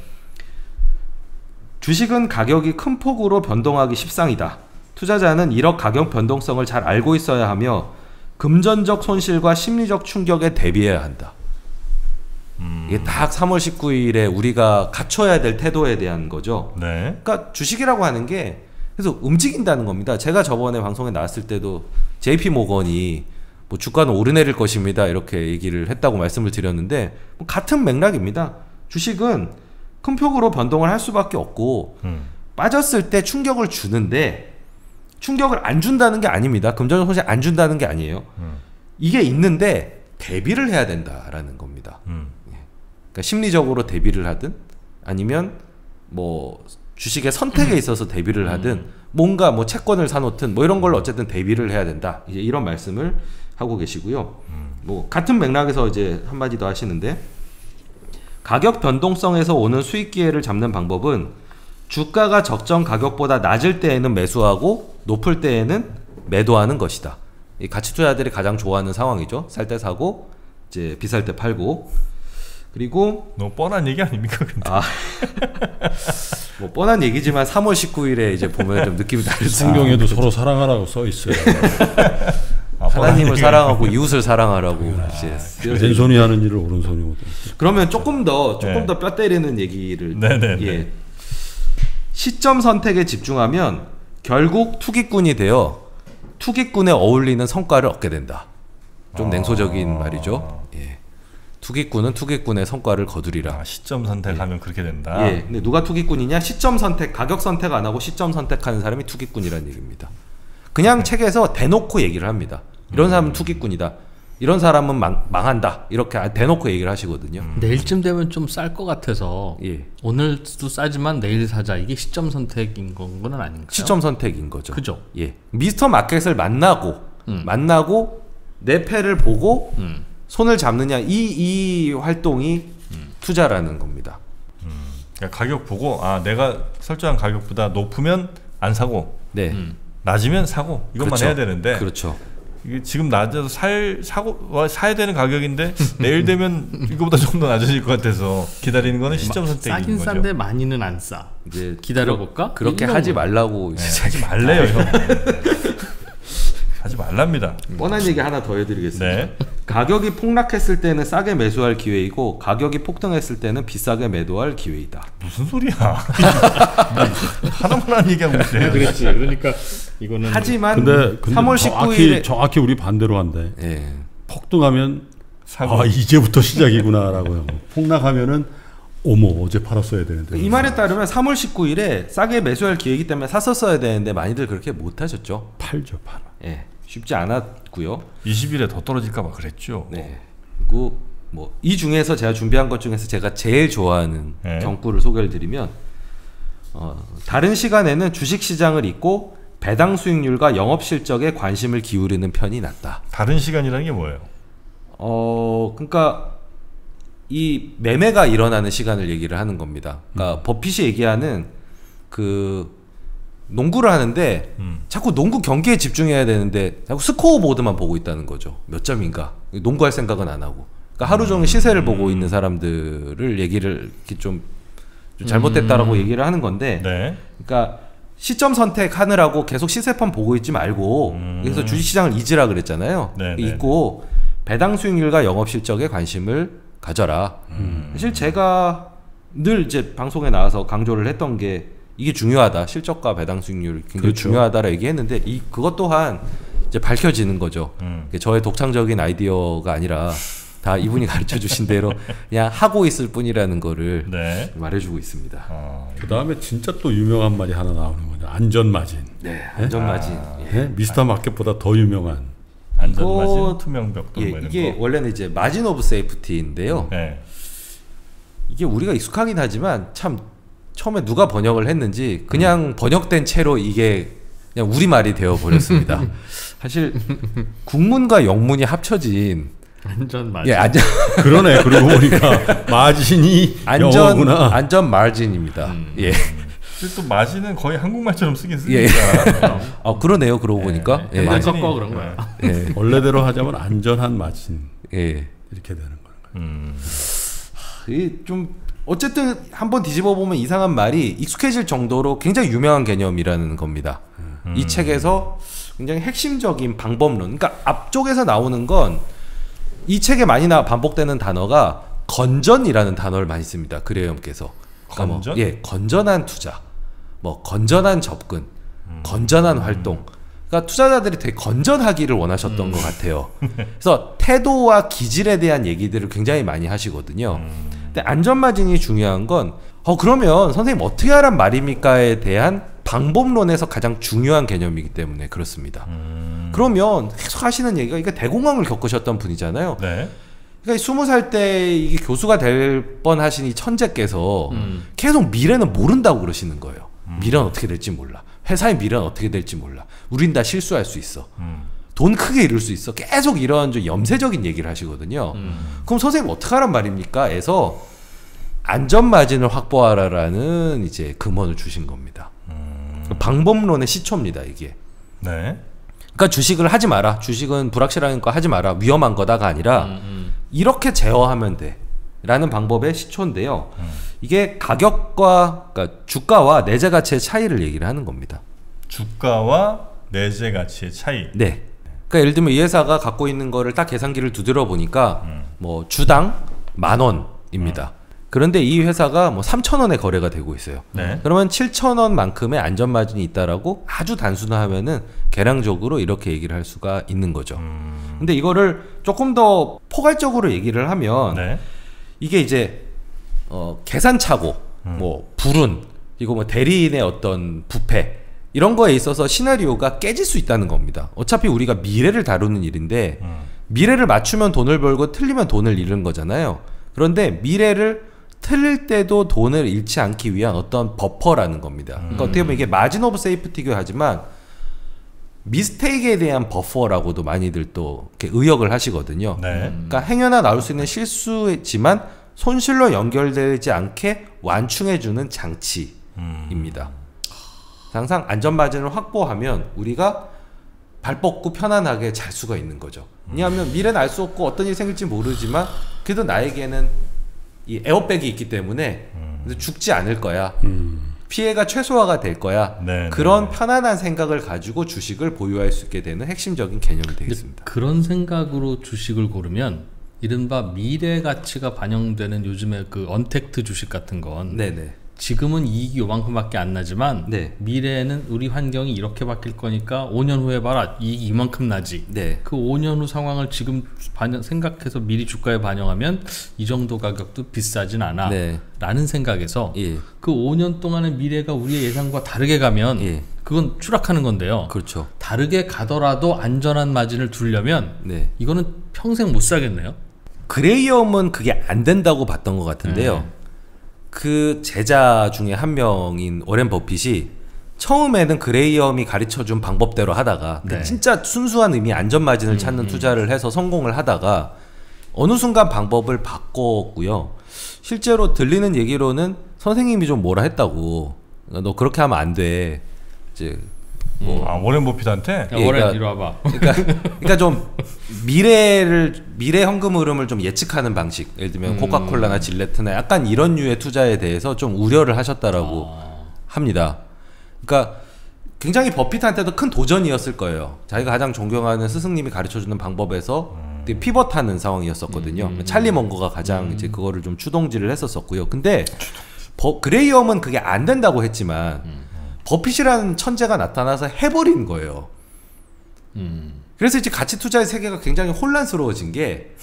주식은 가격이 큰 폭으로 변동하기 십상이다. 투자자는 이런 가격 변동성을 잘 알고 있어야 하며 금전적 손실과 심리적 충격에 대비해야 한다. 음. 이게 딱 3월 19일에 우리가 갖춰야 될 태도에 대한 거죠. 네. 그러니까 주식이라고 하는 게 그래서 움직인다는 겁니다. 제가 저번에 방송에 나왔을 때도 JP 모건이 뭐 주가는 오르내릴 것입니다. 이렇게 얘기를 했다고 말씀을 드렸는데 뭐 같은 맥락입니다. 주식은 큰 폭으로 변동을 할 수밖에 없고 음. 빠졌을 때 충격을 주는데 충격을 안 준다는 게 아닙니다. 금전적 손실 안 준다는 게 아니에요. 음. 이게 있는데 대비를 해야 된다라는 겁니다. 음. 그러니까 심리적으로 대비를 하든 아니면 뭐 주식의 선택에 있어서 대비를 하든 뭔가 뭐 채권을 사놓든 뭐 이런 걸로 어쨌든 대비를 해야 된다. 이제 이런 말씀을 하고 계시고요. 뭐 같은 맥락에서 이제 한마디 더 하시는데 가격 변동성에서 오는 수익 기회를 잡는 방법은 주가가 적정 가격보다 낮을 때에는 매수하고 높을 때에는 매도하는 것이다. 이 가치 투자자들이 가장 좋아하는 상황이죠. 살 때 사고 이제 비쌀 때 팔고 그리고 너무 뻔한 얘기 아닙니까? 근데? 아, 뭐 뻔한 얘기지만 3월 19일에 이제 보면 좀 느낌이 다르죠. 성경에도 서로 사랑하라고 써 있어요. 아, 하나님을. 사랑하고 이웃을 사랑하라고 이제 왼손이 하는 일을 오른손이 못해. 그러면 조금 더 조금 네. 더뼈 때리는 얘기를 네네네. 예. 시점 선택에 집중하면 결국 투기꾼이 되어 투기꾼에 어울리는 성과를 얻게 된다. 좀 아. 냉소적인 말이죠. 예. 투기꾼은 투기꾼의 성과를 거두리라. 아, 시점 선택하면 그렇게 된다. 예. 근데 누가 투기꾼이냐? 시점 선택, 가격 선택 안 하고 시점 선택하는 사람이 투기꾼이라는 얘기입니다. 그냥 책에서 대놓고 얘기를 합니다. 이런 사람은 투기꾼이다. 이런 사람은 망, 망한다 이렇게 아- 대놓고 얘기를 하시거든요. 내일쯤 되면 좀 쌀 것 같아서 예, 오늘도 싸지만 내일 사자 이게 시점 선택인 건 아닌가요? 시점 선택인 거죠. 그죠. 예, 미스터 마켓을 만나고 음. 만나고 내 패를 보고 음. 손을 잡느냐 이 이 활동이 투자라는 겁니다. 그러니까 가격 보고 아 내가 설정한 가격보다 높으면 안 사고 네, 음. 낮으면 사고 이것만 그렇죠. 해야 되는데 그렇죠. 이게 지금 낮아서 살 사고 와, 사야 되는 가격인데 내일 되면 이거보다 좀 더 낮아질 것 같아서 기다리는 거는 시점 선택인 싸긴 거죠. 싼데 많이는 안 싸. 이제 기다려 볼까? 그렇게 하지 말라고 네, 하지 말래요 형. 하지 말랍니다. 뻔한 얘기 하나 더 해드리겠습니다. 네. 가격이 폭락했을 때는 싸게 매수할 기회이고 가격이 폭등했을 때는 비싸게 매도할 기회이다. 무슨 소리야? 하나만 한 얘기하고 있어요. 그렇지. 그러니까 이거는 하지만 근데, 근데 3월 정확히 19일에 정확히 우리 반대로 한대. 예. 폭등하면 사고. 아 이제부터 시작이구나라고요. 폭락하면은 어머 어제 팔았어야 되는데. 이 말에 따르면 3월 19일에 싸게 매수할 기회이기 때문에 샀었어야 되는데 많이들 그렇게 못 하셨죠. 팔죠 팔아. 예. 쉽지 않았고요. 20일에 더 떨어질까 봐 그랬죠. 네. 그리고 뭐 이 중에서 제가 준비한 것 중에서 제가 제일 좋아하는 네. 경구를 소개를 드리면 어, 다른 시간에는 주식 시장을 잊고 배당 수익률과 영업 실적에 관심을 기울이는 편이 낫다. 다른 시간이라는 게 뭐예요? 어, 그러니까 이 매매가 일어나는 시간을 얘기를 하는 겁니다. 음. 그러니까 버핏이 얘기하는 그 농구를 하는데 음. 자꾸 농구 경기에 집중해야 되는데 자꾸 스코어 보드만 보고 있다는 거죠. 몇 점인가. 농구할 생각은 안 하고. 그러니까 하루 종일 시세를 보고 있는 사람들을 얘기를 이렇게 좀, 좀 잘못됐다라고 얘기를 하는 건데 네. 그러니까 시점 선택하느라고 계속 시세판 보고 있지 말고 음. 그래서 주식시장을 잊으라 그랬잖아요. 네, 네, 잊고 배당 수익률과 영업 실적에 관심을 가져라. 음. 사실 제가 늘 이제 방송에 나와서 강조를 했던 게 이게 중요하다. 실적과 배당 수익률 굉장히 그렇죠. 중요하다라 얘기했는데 이 그것 또한 이제 밝혀지는 거죠. 음. 저의 독창적인 아이디어가 아니라 다 이분이 가르쳐 주신 대로 그냥 하고 있을 뿐이라는 거를 네. 말해주고 있습니다. 어, 그 다음에 진짜 또 유명한 말이 하나 나오는 거죠. 안전마진. 네, 안전마진. 예. 예? 미스터 마켓보다 더 유명한. 안전마진, 투명벽돌 예, 뭐 이런 이게 거. 원래는 이제 margin of safety인데요. 네. 이게 우리가 익숙하긴 하지만 참 처음에 누가 번역을 했는지 그냥 번역된 채로 이게 그냥 우리말이 되어 버렸습니다. 사실 국문과 영문이 합쳐진 완전 맞아. 예, 안전 그러네. 그러고 보니까 마진이 안전 영어구나. 안전 마진입니다. 예. 근데 또 마진은 거의 한국말처럼 쓰긴 예. 쓰니까. 아 그러네요. 그러고 보니까 예. 만 마진이- 섞어 그런 거야. 예. 원래대로 하자면 안전한 마진 예. 이렇게 되는 거예요. 음. 이좀 어쨌든 한번 뒤집어 보면 이상한 말이 익숙해질 정도로 굉장히 유명한 개념이라는 겁니다. 이 책에서 굉장히 핵심적인 방법론. 그러니까 앞쪽에서 나오는 건 이 책에 많이 나 반복되는 단어가 건전이라는 단어를 많이 씁니다. 그레이엄께서. 그러니까 뭐, 건전? 예, 건전한 투자, 뭐 건전한 접근, 건전한 활동. 그러니까 투자자들이 되게 건전하기를 원하셨던 것 같아요. 그래서 태도와 기질에 대한 얘기들을 굉장히 많이 하시거든요. 근데 안전마진이 중요한 건, 어, 그러면 선생님 어떻게 하란 말입니까에 대한 방법론에서 가장 중요한 개념이기 때문에 그렇습니다. 그러면 계속 하시는 얘기가 이게 대공황을 겪으셨던 분이잖아요. 네. 그러니까 스무 살 때 이게 교수가 될 뻔 하신 이 천재께서 음. 계속 미래는 모른다고 그러시는 거예요. 미래는 어떻게 될지 몰라. 회사의 미래는 어떻게 될지 몰라. 우린 다 실수할 수 있어. 음. 돈 크게 잃을 수 있어. 계속 이런 좀 염세적인 얘기를 하시거든요. 음. 그럼 선생님 어떻게 하란 말입니까? 에서 안전 마진을 확보하라라는 이제 금원을 주신 겁니다. 방법론의 시초입니다, 이게. 네. 그러니까 주식을 하지 마라. 주식은 불확실한 거 하지 마라. 위험한 거다가 아니라 음, 음. 이렇게 제어하면 돼. 라는 방법의 시초인데요. 이게 가격과 그러니까 주가와 내재 가치의 차이를 얘기를 하는 겁니다. 주가와 내재 가치의 차이. 네. 그러니까 예를 들면 이 회사가 갖고 있는 거를 딱 계산기를 두드려 보니까 음. 뭐 주당 만 원입니다. 그런데 이 회사가 뭐 3천 원에 거래가 되고 있어요. 네. 그러면 7천 원만큼의 안전 마진이 있다라고 아주 단순하면은 계량적으로 이렇게 얘기를 할 수가 있는 거죠. 음. 근데 이거를 조금 더 포괄적으로 얘기를 하면 네. 이게 이제 어, 계산차고 음. 뭐 불운 이거 뭐 대리인의 어떤 부패 이런 거에 있어서 시나리오가 깨질 수 있다는 겁니다. 어차피 우리가 미래를 다루는 일인데 음. 미래를 맞추면 돈을 벌고 틀리면 돈을 잃는 거잖아요. 그런데 미래를 틀릴 때도 돈을 잃지 않기 위한 어떤 버퍼라는 겁니다. 그러니까 어떻게 보면 이게 margin of safety고 하지만 mistake에 대한 버퍼라고도 많이들 또 이렇게 의역을 하시거든요. 네. 그러니까 행여나 나올 수 있는 실수지만 손실로 연결되지 않게 완충해주는 장치입니다. 항상 안전 마진을 확보하면 우리가 발 뻗고 편안하게 잘 수가 있는 거죠. 왜냐하면 미래는 알 수 없고 어떤 일이 생길지 모르지만 그래도 나에게는 이 에어백이 있기 때문에 죽지 않을 거야. 음. 피해가 최소화가 될 거야. 네, 그런 네. 편안한 생각을 가지고 주식을 보유할 수 있게 되는 핵심적인 개념이 되겠습니다. 그런 생각으로 주식을 고르면 이른바 미래 가치가 반영되는 요즘에 그 언택트 주식 같은 건 네네. 지금은 이익이 요만큼밖에 안 나지만 네. 미래에는 우리 환경이 이렇게 바뀔 거니까 5년 후에 봐라 이익이 이만큼 나지. 네. 그 5년 후 상황을 지금 반영, 생각해서 미리 주가에 반영하면 이 정도 가격도 비싸진 않아. 네. 라는 생각에서 예. 그 5년 동안의 미래가 우리의 예상과 다르게 가면 예. 그건 추락하는 건데요. 그렇죠. 다르게 가더라도 안전한 마진을 두려면 네. 이거는 평생 못 사겠네요. 그레이엄은 그게 안 된다고 봤던 것 같은데요. 네. 그 제자 중에 한 명인 오렌 버핏이 처음에는 그레이엄이 가르쳐준 방법대로 하다가 그 네. 진짜 순수한 의미 안전 마진을 찾는 투자를 해서 성공을 하다가 어느 순간 방법을 바꿨고요. 실제로 들리는 얘기로는 선생님이 좀 뭐라 했다고 너 그렇게 하면 안 돼. 이제 뭐 아, 워렌 버핏한테 야, 예, 워렌 그러니까- 이리 와봐. 그러니까, 그러니까 좀 미래를 미래 현금 흐름을 좀 예측하는 방식. 예를 들면 코카콜라나 질레트나 약간 이런 류의 투자에 대해서 좀 우려를 하셨다라고 합니다. 그러니까 굉장히 버핏한테도 큰 도전이었을 거예요. 자기가 가장 존경하는 스승님이 가르쳐주는 방법에서 되게 피벗하는 상황이었었거든요. 찰리 먼거가 가장 이제 그거를 좀 추동질을 했었었고요. 근데 버, 그레이엄은 그게 안 된다고 했지만 버핏이라는 천재가 나타나서 해버린 거예요. 음. 그래서 이제 가치 투자의 세계가 굉장히 혼란스러워진 게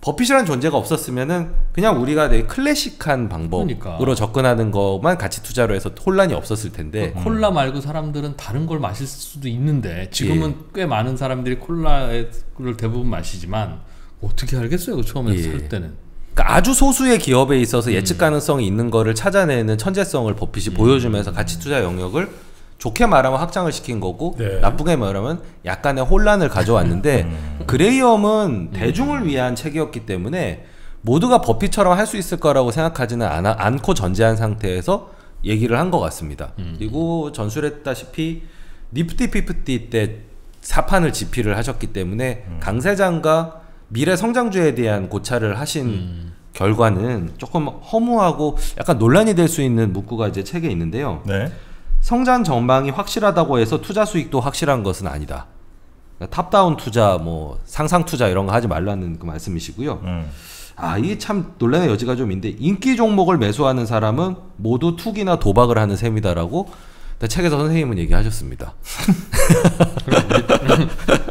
버핏이라는 존재가 없었으면은 그냥 우리가 되게 클래식한 방법으로 그러니까. 접근하는 것만 가치 투자로 해서 혼란이 없었을 텐데 콜라 말고 사람들은 다른 걸 마실 수도 있는데 지금은 예. 꽤 많은 사람들이 콜라를 대부분 마시지만 어떻게 알겠어요? 그 처음에 예. 살 때는. 그러니까 아주 소수의 기업에 음. 있어서 예측 가능성이 있는 거를 찾아내는 천재성을 버핏이 음. 보여주면서 가치 투자 영역을 좋게 말하면 확장을 시킨 거고 네. 나쁘게 말하면 약간의 혼란을 가져왔는데 음. 그레이엄은 대중을 위한 책이었기 때문에 모두가 버핏처럼 할 수 있을 거라고 생각하지는 않아, 않고 전제한 상태에서 얘기를 한 것 같습니다. 음. 그리고 전술했다시피 Nifty Fifty 때 사판을 집필을 하셨기 때문에 음. 강세장과 미래 성장주에 대한 고찰을 하신 음. 결과는 조금 허무하고 약간 논란이 될 수 있는 문구가 이제 책에 있는데요. 네. 성장 전망이 확실하다고 해서 투자 수익도 확실한 것은 아니다. 그러니까 top-down 투자, 뭐 상상 투자 이런 거 하지 말라는 그 말씀이시고요. 음. 아, 이게 참 논란의 여지가 좀 있는데 인기 종목을 매수하는 사람은 모두 투기나 도박을 하는 셈이다라고 근데 책에서 선생님은 얘기하셨습니다.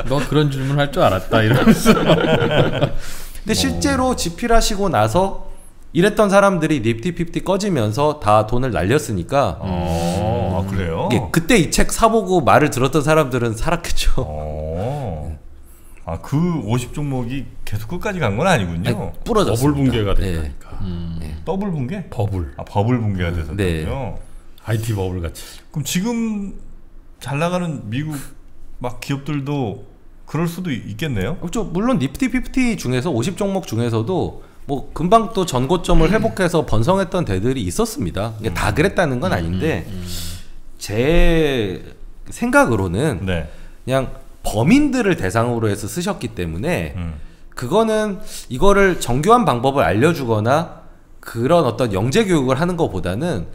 너 그런 질문 할 줄 알았다 이러면서. 근데 실제로 집필하시고 나서 이랬던 사람들이 니프티 피프티 꺼지면서 다 돈을 날렸으니까 어, 아, 그래요? 이게 그때 이 책 사보고 말을 들었던 사람들은 살았겠죠. 어. 아, 그 50종목이 계속 끝까지 간 건 아니군요. 아니, 부러졌습니다. 버블 붕괴가 네. 됐다니까. 더블 붕괴? 버블. 아, 버블 붕괴가 됐었군요. 네. IT 버블 같이. 그럼 지금 잘 나가는 미국 막 기업들도 그럴 수도 있- 있겠네요. 그렇죠. 물론 Nifty Fifty 중에서 50 종목 중에서도 뭐 금방 또 전고점을 회복해서 번성했던 데들이 있었습니다. 이게 다 그랬다는 건 아닌데 제 생각으로는 네. 그냥 범인들을 대상으로 해서 쓰셨기 때문에 음. 그거는 이거를 정교한 방법을 알려주거나 그런 어떤 영재 교육을 하는 것보다는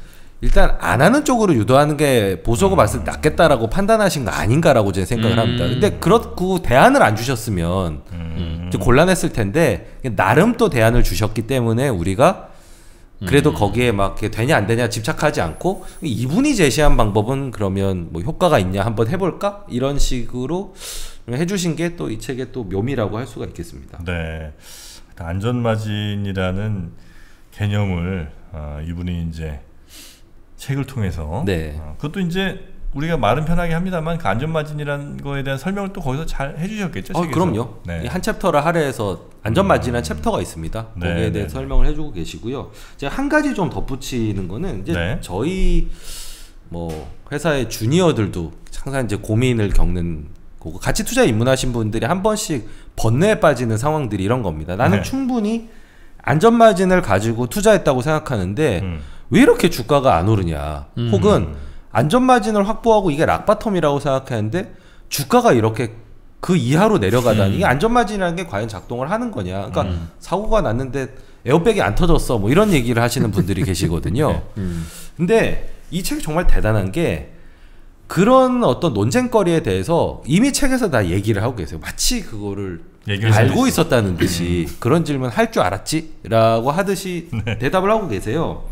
일단 안 하는 쪽으로 유도하는 게 보수하고 봤을 때 낫겠다라고 판단하신 거 아닌가라고 저는 생각을 음. 합니다. 근데 그렇고 대안을 안 주셨으면 음. 좀 곤란했을 텐데 나름 또 대안을 주셨기 때문에 우리가 그래도 거기에 막 되냐 안 되냐 집착하지 않고 이분이 제시한 방법은 그러면 뭐 효과가 있냐 한번 해볼까 이런 식으로 해주신 게 또 이 책의 또 묘미라고 할 수가 있겠습니다. 네. 안전마진이라는 개념을 어, 이분이 이제 책을 통해서 네. 어, 그것도 이제 우리가 말은 편하게 합니다만 그 안전마진이라는 거에 대한 설명을 또 거기서 잘 해주셨겠죠? 어? 그럼요. 네. 이한 챕터를 할애해서 안전마진이라는 챕터가 있습니다. 네, 거기에 네, 대해 네. 설명을 해주고 계시고요. 제가 한 가지 좀 덧붙이는 거는 이제 네. 저희 뭐 회사의 주니어들도 항상 이제 고민을 겪는 거고 같이 투자에 입문하신 분들이 한 번씩 번뇌에 빠지는 상황들이 이런 겁니다. 나는 네. 충분히 안전마진을 가지고 투자했다고 생각하는데 음. 왜 이렇게 주가가 안 오르냐? 혹은 안전 마진을 확보하고 이게 rock bottom이라고 생각했는데 주가가 이렇게 그 이하로 내려가다니 이게 안전 마진이라는 게 과연 작동을 하는 거냐? 그러니까 사고가 났는데 에어백이 안 터졌어. 뭐 이런 얘기를 하시는 분들이 계시거든요. 근데 이 책이 정말 대단한 게 그런 어떤 논쟁거리에 대해서 이미 책에서 다 얘기를 하고 계세요. 마치 그거를 알고. 있었다는 듯이 그런 질문 할 줄 알았지? 라고 하듯이 대답을 하고 계세요.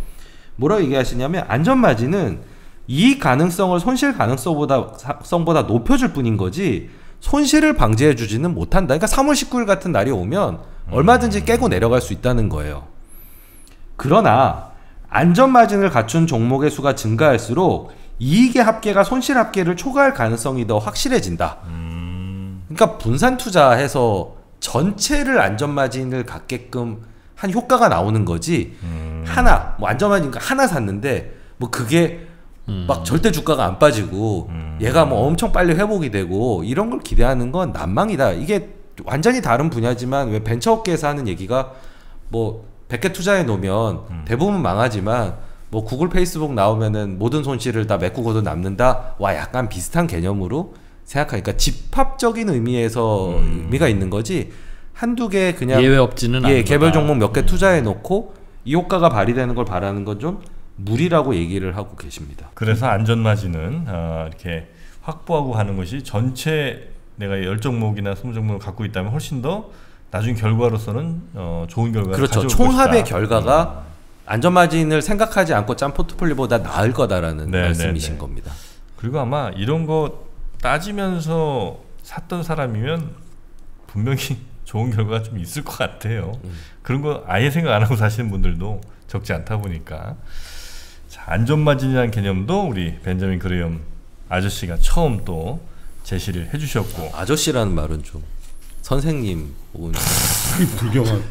뭐라고 얘기하시냐면 안전마진은 이익 가능성을 손실 가능성보다 사- 성보다 높여줄 뿐인 거지 손실을 방지해 주지는 못한다. 그러니까 3월 19일 같은 날이 오면 얼마든지 깨고 내려갈 수 있다는 거예요. 그러나 안전 마진을 갖춘 종목의 수가 증가할수록 이익의 합계가 손실 합계를 초과할 가능성이 더 확실해진다. 그러니까 분산 투자해서 전체를 안전 마진을 갖게끔 한 효과가 나오는 거지. 하나 뭐 안전 마진 하나 샀는데 뭐 그게 막 절대 주가가 안 빠지고 얘가 뭐 엄청 빨리 회복이 되고 이런 걸 기대하는 건 난망이다. 이게 완전히 다른 분야지만 왜 벤처업계에서 하는 얘기가 뭐 100개 투자해 놓으면 대부분 망하지만 뭐 구글 페이스북 나오면은 모든 손실을 다 메꾸고도 남는다. 와 약간 비슷한 개념으로 생각하니까 집합적인 의미에서 의미가 있는 거지. 한두 개 그냥 예외 없지는 예, 개별. 종목 몇 개 투자해 놓고 이 효과가 발휘되는 걸 바라는 건 좀 무리라고 얘기를 하고 계십니다. 그래서 안전 마진은 어, 이렇게 확보하고 가는 것이 전체 내가 열 종목이나 스무 종목을 갖고 있다면 훨씬 더 나중 결과로서는 어, 좋은 결과를 그렇죠. 가져올 총합의 것이다. 결과가 안전 마진을 생각하지 않고 짠 포트폴리오보다 나을 거다라는 네, 말씀이신 네, 네. 겁니다. 그리고 아마 이런 거 따지면서 샀던 사람이면 분명히 좋은 결과가 좀 있을 것 같아요. 음. 그런 거 아예 생각 안 하고 사시는 분들도 적지 않다 보니까 자, 안전마진이라는 개념도 우리 벤자민 그레엄 아저씨가 처음 또 제시를 해주셨고 아저씨라는 말은 좀 선생님 혹은 불경한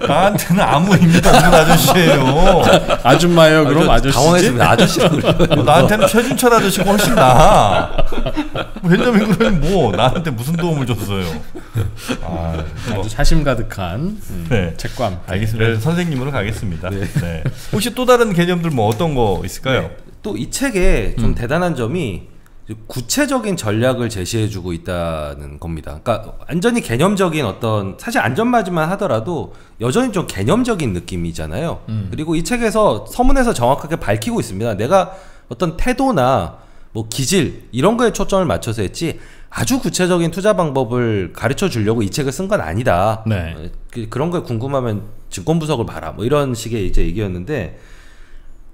나한테는 아무 의미가 없는 아저씨예요. 아줌마요 그럼 아, 저 아저씨지? 당황했습니다. 아저씨라고 그러면 어, 나한테는 최준철 아저씨가 훨씬 나아. 벤자민 그레엄 뭐 나한테 무슨 도움을 줬어요? 아, 뭐, 아주 사심 가득한 음, 네. 책과 함께. 알겠습니다. 그래서 선생님으로 가겠습니다. 네. 혹시 또 다른 개념들 뭐 어떤 거 있을까요? 또 이 책에 좀 음. 대단한 점이 구체적인 전략을 제시해주고 있다는 겁니다. 그러니까 완전히 개념적인 어떤 사실 안전마진만 하더라도 여전히 좀 개념적인 느낌이잖아요. 음. 그리고 이 책에서 서문에서 정확하게 밝히고 있습니다. 내가 어떤 태도나 뭐 기질 이런 거에 초점을 맞춰서 했지 아주 구체적인 투자 방법을 가르쳐 주려고 이 책을 쓴 건 아니다. 네. 어, 그, 그런 거에 궁금하면 증권 분석을 봐라. 뭐 이런 식의 이제 얘기였는데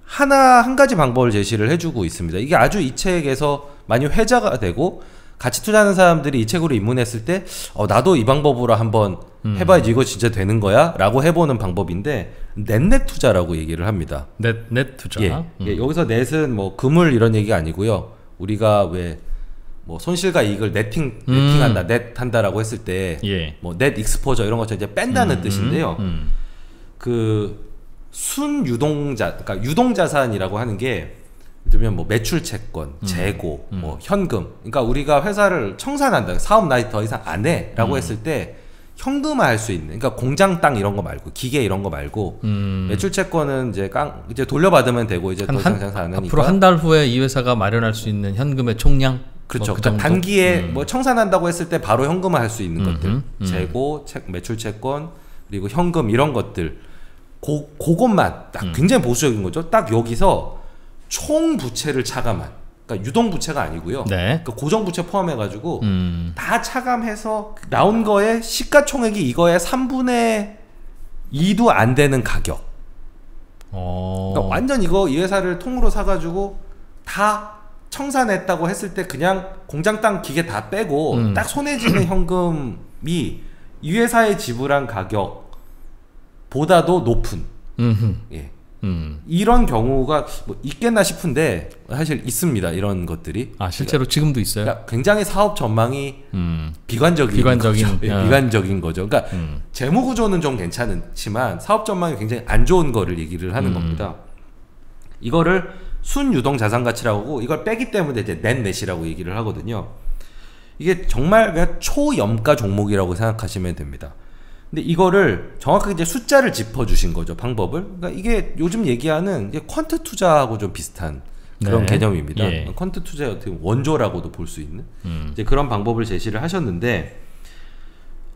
하나 한 가지 방법을 제시를 해주고 있습니다. 이게 아주 이 책에서 많이 회자가 되고 같이 투자하는 사람들이 이 책으로 입문했을 때 어, 나도 이 방법으로 한번 해봐야지 이거 진짜 되는 거야 라고 해보는 방법인데 넷넷 투자라고 얘기를 합니다. 넷, 넷 투자. 예, 음. 예, 여기서 넷은 뭐 그물 이런 얘기가 아니고요. 우리가 왜 뭐 손실과 이익을 네팅 네팅한다, 넷한다라고 했을 때 예. 뭐넷 익스포저 이런 것처럼 이제 뺀다는 뜻인데요. 음. 그 순유동자 그러니까 유동자산이라고 하는 게 들면 뭐 매출 채권, 재고, 뭐 현금. 그러니까 우리가 회사를 청산한다. 사업 나더 이상 안 해라고 했을 때 현금화할 수 있는. 그러니까 공장 땅 이런 거 말고 기계 이런 거 말고 음. 매출 채권은 이제 깡 이제 돌려받으면 되고 이제 한, 더 이상 한, 장사 안 하니까. 앞으로 한 달 후에 이 회사가 마련할 수 있는 현금의 총량 그렇죠. 뭐 그 그러니까 정도? 단기에 음. 뭐 청산한다고 했을 때 바로 현금화할 수 있는 것들, 음. 재고, 책, 매출 채권 그리고 현금 이런 것들, 고 그것만 딱 음. 굉장히 보수적인 거죠. 딱 여기서 총 부채를 차감한, 그러니까 유동 부채가 아니고요. 네. 그 고정 부채 포함해 가지고 음. 다 차감해서 나온 거에 시가총액이 이거의 3분의 2도 안 되는 가격. 어. 그러니까 완전 이거 이 회사를 통으로 사 가지고 다 청산했다고 했을 때 그냥 공장 땅 기계 다 빼고 음. 딱 손에 쥐는 현금이 이 회사에 지불한 가격보다도 높은 음흠. 예. 음. 이런 경우가 뭐 있겠나 싶은데 사실 있습니다. 이런 것들이. 아 실제로 지금도 있어요. 그러니까 굉장히 사업 전망이 음. 비관적인 비관적인, 거죠. 예, 어. 비관적인 거죠. 그러니까 음. 재무 구조는 좀 괜찮지만 사업 전망이 굉장히 안 좋은 거를 얘기를 하는 음. 겁니다. 이거를 순유동 자산 가치라고 하고 이걸 빼기 때문에 이제 넷넷이라고 얘기를 하거든요. 이게 정말 그냥 초염가 종목이라고 생각하시면 됩니다. 근데 이거를 정확하게 이제 숫자를 짚어 주신 거죠, 방법을. 그러니까 이게 요즘 얘기하는 퀀트 투자하고 좀 비슷한 그런 네. 개념입니다. 예. 퀀트 투자의 어떻게 원조라고도 볼 수 있는 음. 이제 그런 방법을 제시를 하셨는데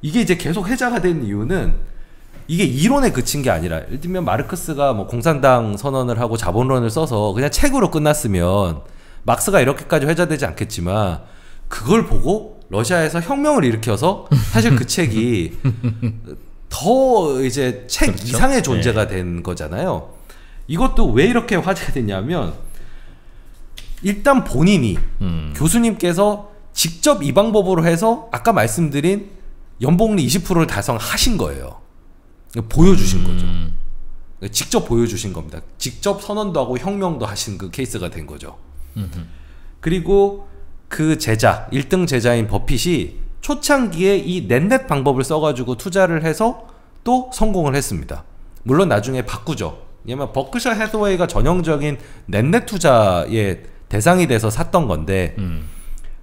이게 이제 계속 회자가 된 이유는 이게 이론에 그친 게 아니라 예를 들면 마르크스가 뭐 공산당 선언을 하고 자본론을 써서 그냥 책으로 끝났으면 막스가 이렇게까지 회자되지 않겠지만 그걸 보고 러시아에서 혁명을 일으켜서 사실 그 책이 더 이제 책 그렇죠. 이상의 존재가 된 거잖아요. 이것도 왜 이렇게 화제가 됐냐면 일단 본인이 음. 교수님께서 직접 이 방법으로 해서 아까 말씀드린 연봉리 20%를 달성하신 거예요. 보여주신 거죠. 음. 직접 보여주신 겁니다. 직접 선언도 하고 혁명도 하신 그 케이스가 된 거죠. 음흠. 그리고 그 제자, 1등 제자인 버핏이 초창기에 이 넷넷 방법을 써가지고 투자를 해서 또 성공을 했습니다. 물론 나중에 바꾸죠. 왜냐면 버크셔 해서웨이가 전형적인 넷넷 투자의 대상이 돼서 샀던 건데 음.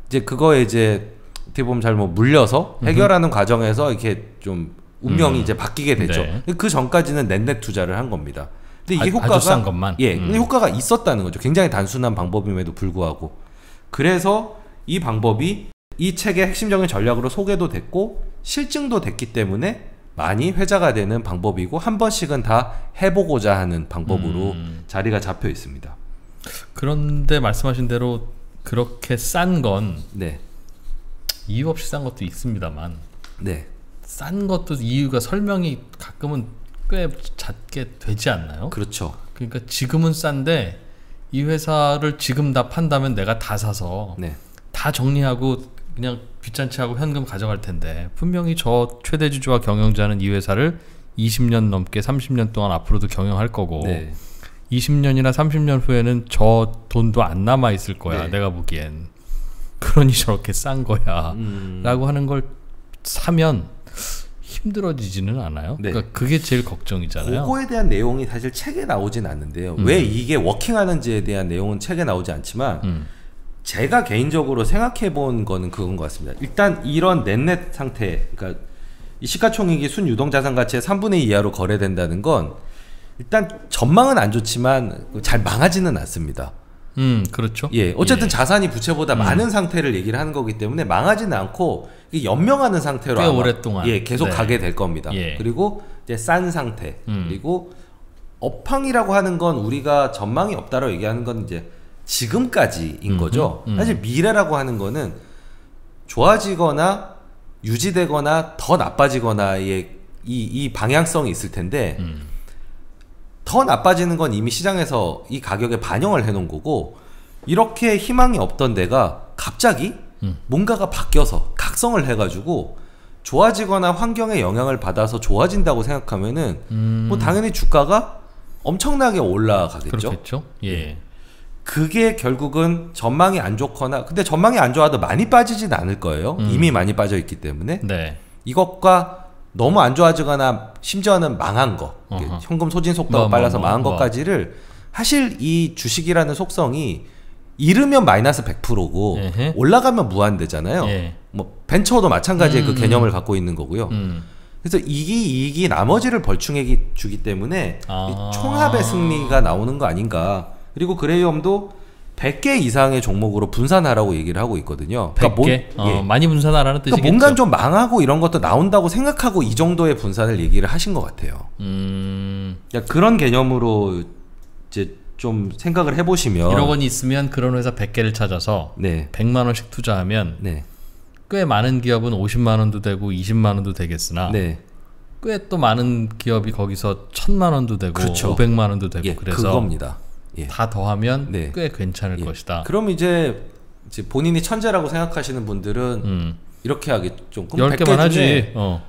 이제 그거에 이제 어떻게 보면 잘못 물려서 해결하는 과정에서 이렇게 좀 운명이 음. 이제 바뀌게 되죠. 네. 그 전까지는 넷넷 투자를 한 겁니다. 근데 이게 아- 효과가 아주 싼 것만? 예, 음. 효과가 있었다는 거죠. 굉장히 단순한 방법임에도 불구하고 그래서 이 방법이 이 책의 핵심적인 전략으로 소개도 됐고 실증도 됐기 때문에 많이 회자가 되는 방법이고 한 번씩은 다 해보고자 하는 방법으로 음. 자리가 잡혀 있습니다. 그런데 말씀하신 대로 그렇게 싼건 네, 이유 없이 싼 것도 있습니다만 네, 싼 것도 이유가 설명이 가끔은 꽤 잦게 되지 않나요? 그렇죠. 그러니까 지금은 싼데 이 회사를 지금 다 판다면 내가 다 사서 네, 다 정리하고 그냥 귀찮지 하고 현금 가져갈 텐데 분명히 저 최대 주주와 경영자는 이 회사를 20년 넘게 30년 동안 앞으로도 경영할 거고 네, 20년이나 30년 후에는 저 돈도 안 남아 있을 거야. 네. 내가 보기엔. 그러니 저렇게 싼 거야. 음, 라고 하는 걸 사면 힘들어지지는 않아요. 네. 그러니까 그게 제일 걱정이잖아요. 그거에 대한 내용이 사실 책에 나오진 않는데요. 음. 왜 이게 워킹하는지에 대한 내용은 책에 나오지 않지만 음. 제가 개인적으로 생각해 본 거는 그건 것 같습니다. 일단 이런 넷넷 상태, 그러니까 이 시가총액이 순유동자산 가치의 3분의 2 이하로 거래된다는 건 일단 전망은 안 좋지만 잘 망하지는 않습니다. 음, 그렇죠. 예, 어쨌든 예. 자산이 부채보다 음. 많은 상태를 얘기를 하는 거기 때문에 망하지는 않고 연명하는 상태로 꽤 아마, 오랫동안. 예 계속 네. 가게 될 겁니다. 예. 그리고 이제 싼 상태 음. 그리고 업황이라고 하는 건 우리가 전망이 없다라고 얘기하는 건 이제 지금까지인 거죠. 음. 사실 미래라고 하는 거는 좋아지거나 유지되거나 더 나빠지거나의 이, 이 방향성이 있을 텐데 음. 더 나빠지는 건 이미 시장에서 이 가격에 반영을 해놓은 거고 이렇게 희망이 없던 데가 갑자기 음. 뭔가가 바뀌어서 각성을 해가지고 좋아지거나 환경에 영향을 받아서 좋아진다고 생각하면은 음. 뭐 당연히 주가가 엄청나게 올라가겠죠. 그렇겠죠. 예. 그게 결국은 전망이 안 좋거나 근데 전망이 안 좋아도 많이 빠지진 않을 거예요. 음. 이미 많이 빠져 있기 때문에 네. 이것과 너무 안 좋아지거나 심지어는 망한 거 어허. 현금 소진 속도가 뭐, 뭐, 빨라서 뭐, 망한 뭐. 것까지를 사실 이 주식이라는 속성이 잃으면 마이너스 100%고 에헤. 올라가면 무한대잖아요. 예. 뭐 벤처도 마찬가지의 음, 그 음. 개념을 갖고 있는 거고요. 음. 그래서 이기 이익이 나머지를 벌충해 주기 때문에 아. 이 총합의 승리가 나오는 거 아닌가. 그리고 그레이엄도 100개 이상의 종목으로 분산하라고 얘기를 하고 있거든요. 100개? 뭔- 어, 예. 많이 분산하라는 뜻이겠죠. 그러니까 뭔가 좀 망하고 이런 것도 나온다고 생각하고 이 정도의 분산을 얘기를 하신 것 같아요. 음. 그러니까 그런 개념으로 이제 좀 생각을 해보시면 1억 원이 있으면 그런 회사 100개를 찾아서 네, 100만 원씩 투자하면 네, 꽤 많은 기업은 50만 원도 되고 20만 원도 되겠으나 네, 꽤또 많은 기업이 거기서 1000만 원도 되고 그렇죠. 500만 원도 되고 예, 그래서 그겁니다. 예. 다 더하면 네. 꽤 괜찮을 예. 것이다. 그럼 이제, 이제 본인이 천재라고 생각하시는 분들은 음. 이렇게 하겠죠. 그럼 10개만 100개 하지. 어.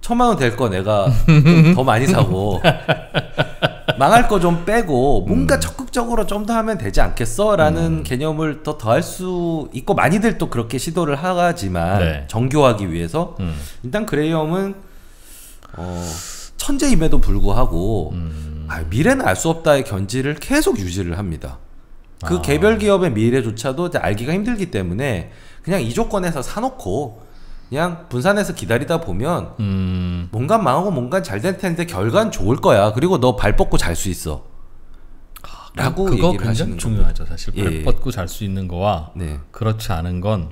천만 원 될 거 내가 좀더 많이 사고 망할 거 좀 빼고 뭔가 적극적으로 좀 더 하면 되지 않겠어라는 개념을 더 더할 수 있고 많이들 또 그렇게 시도를 하지만 네. 정교하기 위해서 음. 일단 그레이엄은 어, 천재임에도 불구하고 음. 아, 미래는 알 수 없다의 견지를 계속 유지를 합니다. 그 아. 개별 기업의 미래조차도 알기가 힘들기 때문에 그냥 이 조건에서 사놓고 그냥 분산해서 기다리다 보면 음. 뭔가 망하고 뭔가 잘 될 텐데 결과는 좋을 거야. 그리고 너 발 뻗고 잘 수 있어. 라고 그거 굉장히 중요하죠. 사실 예. 발 뻗고 잘 수 있는 거와 네. 그렇지 않은 건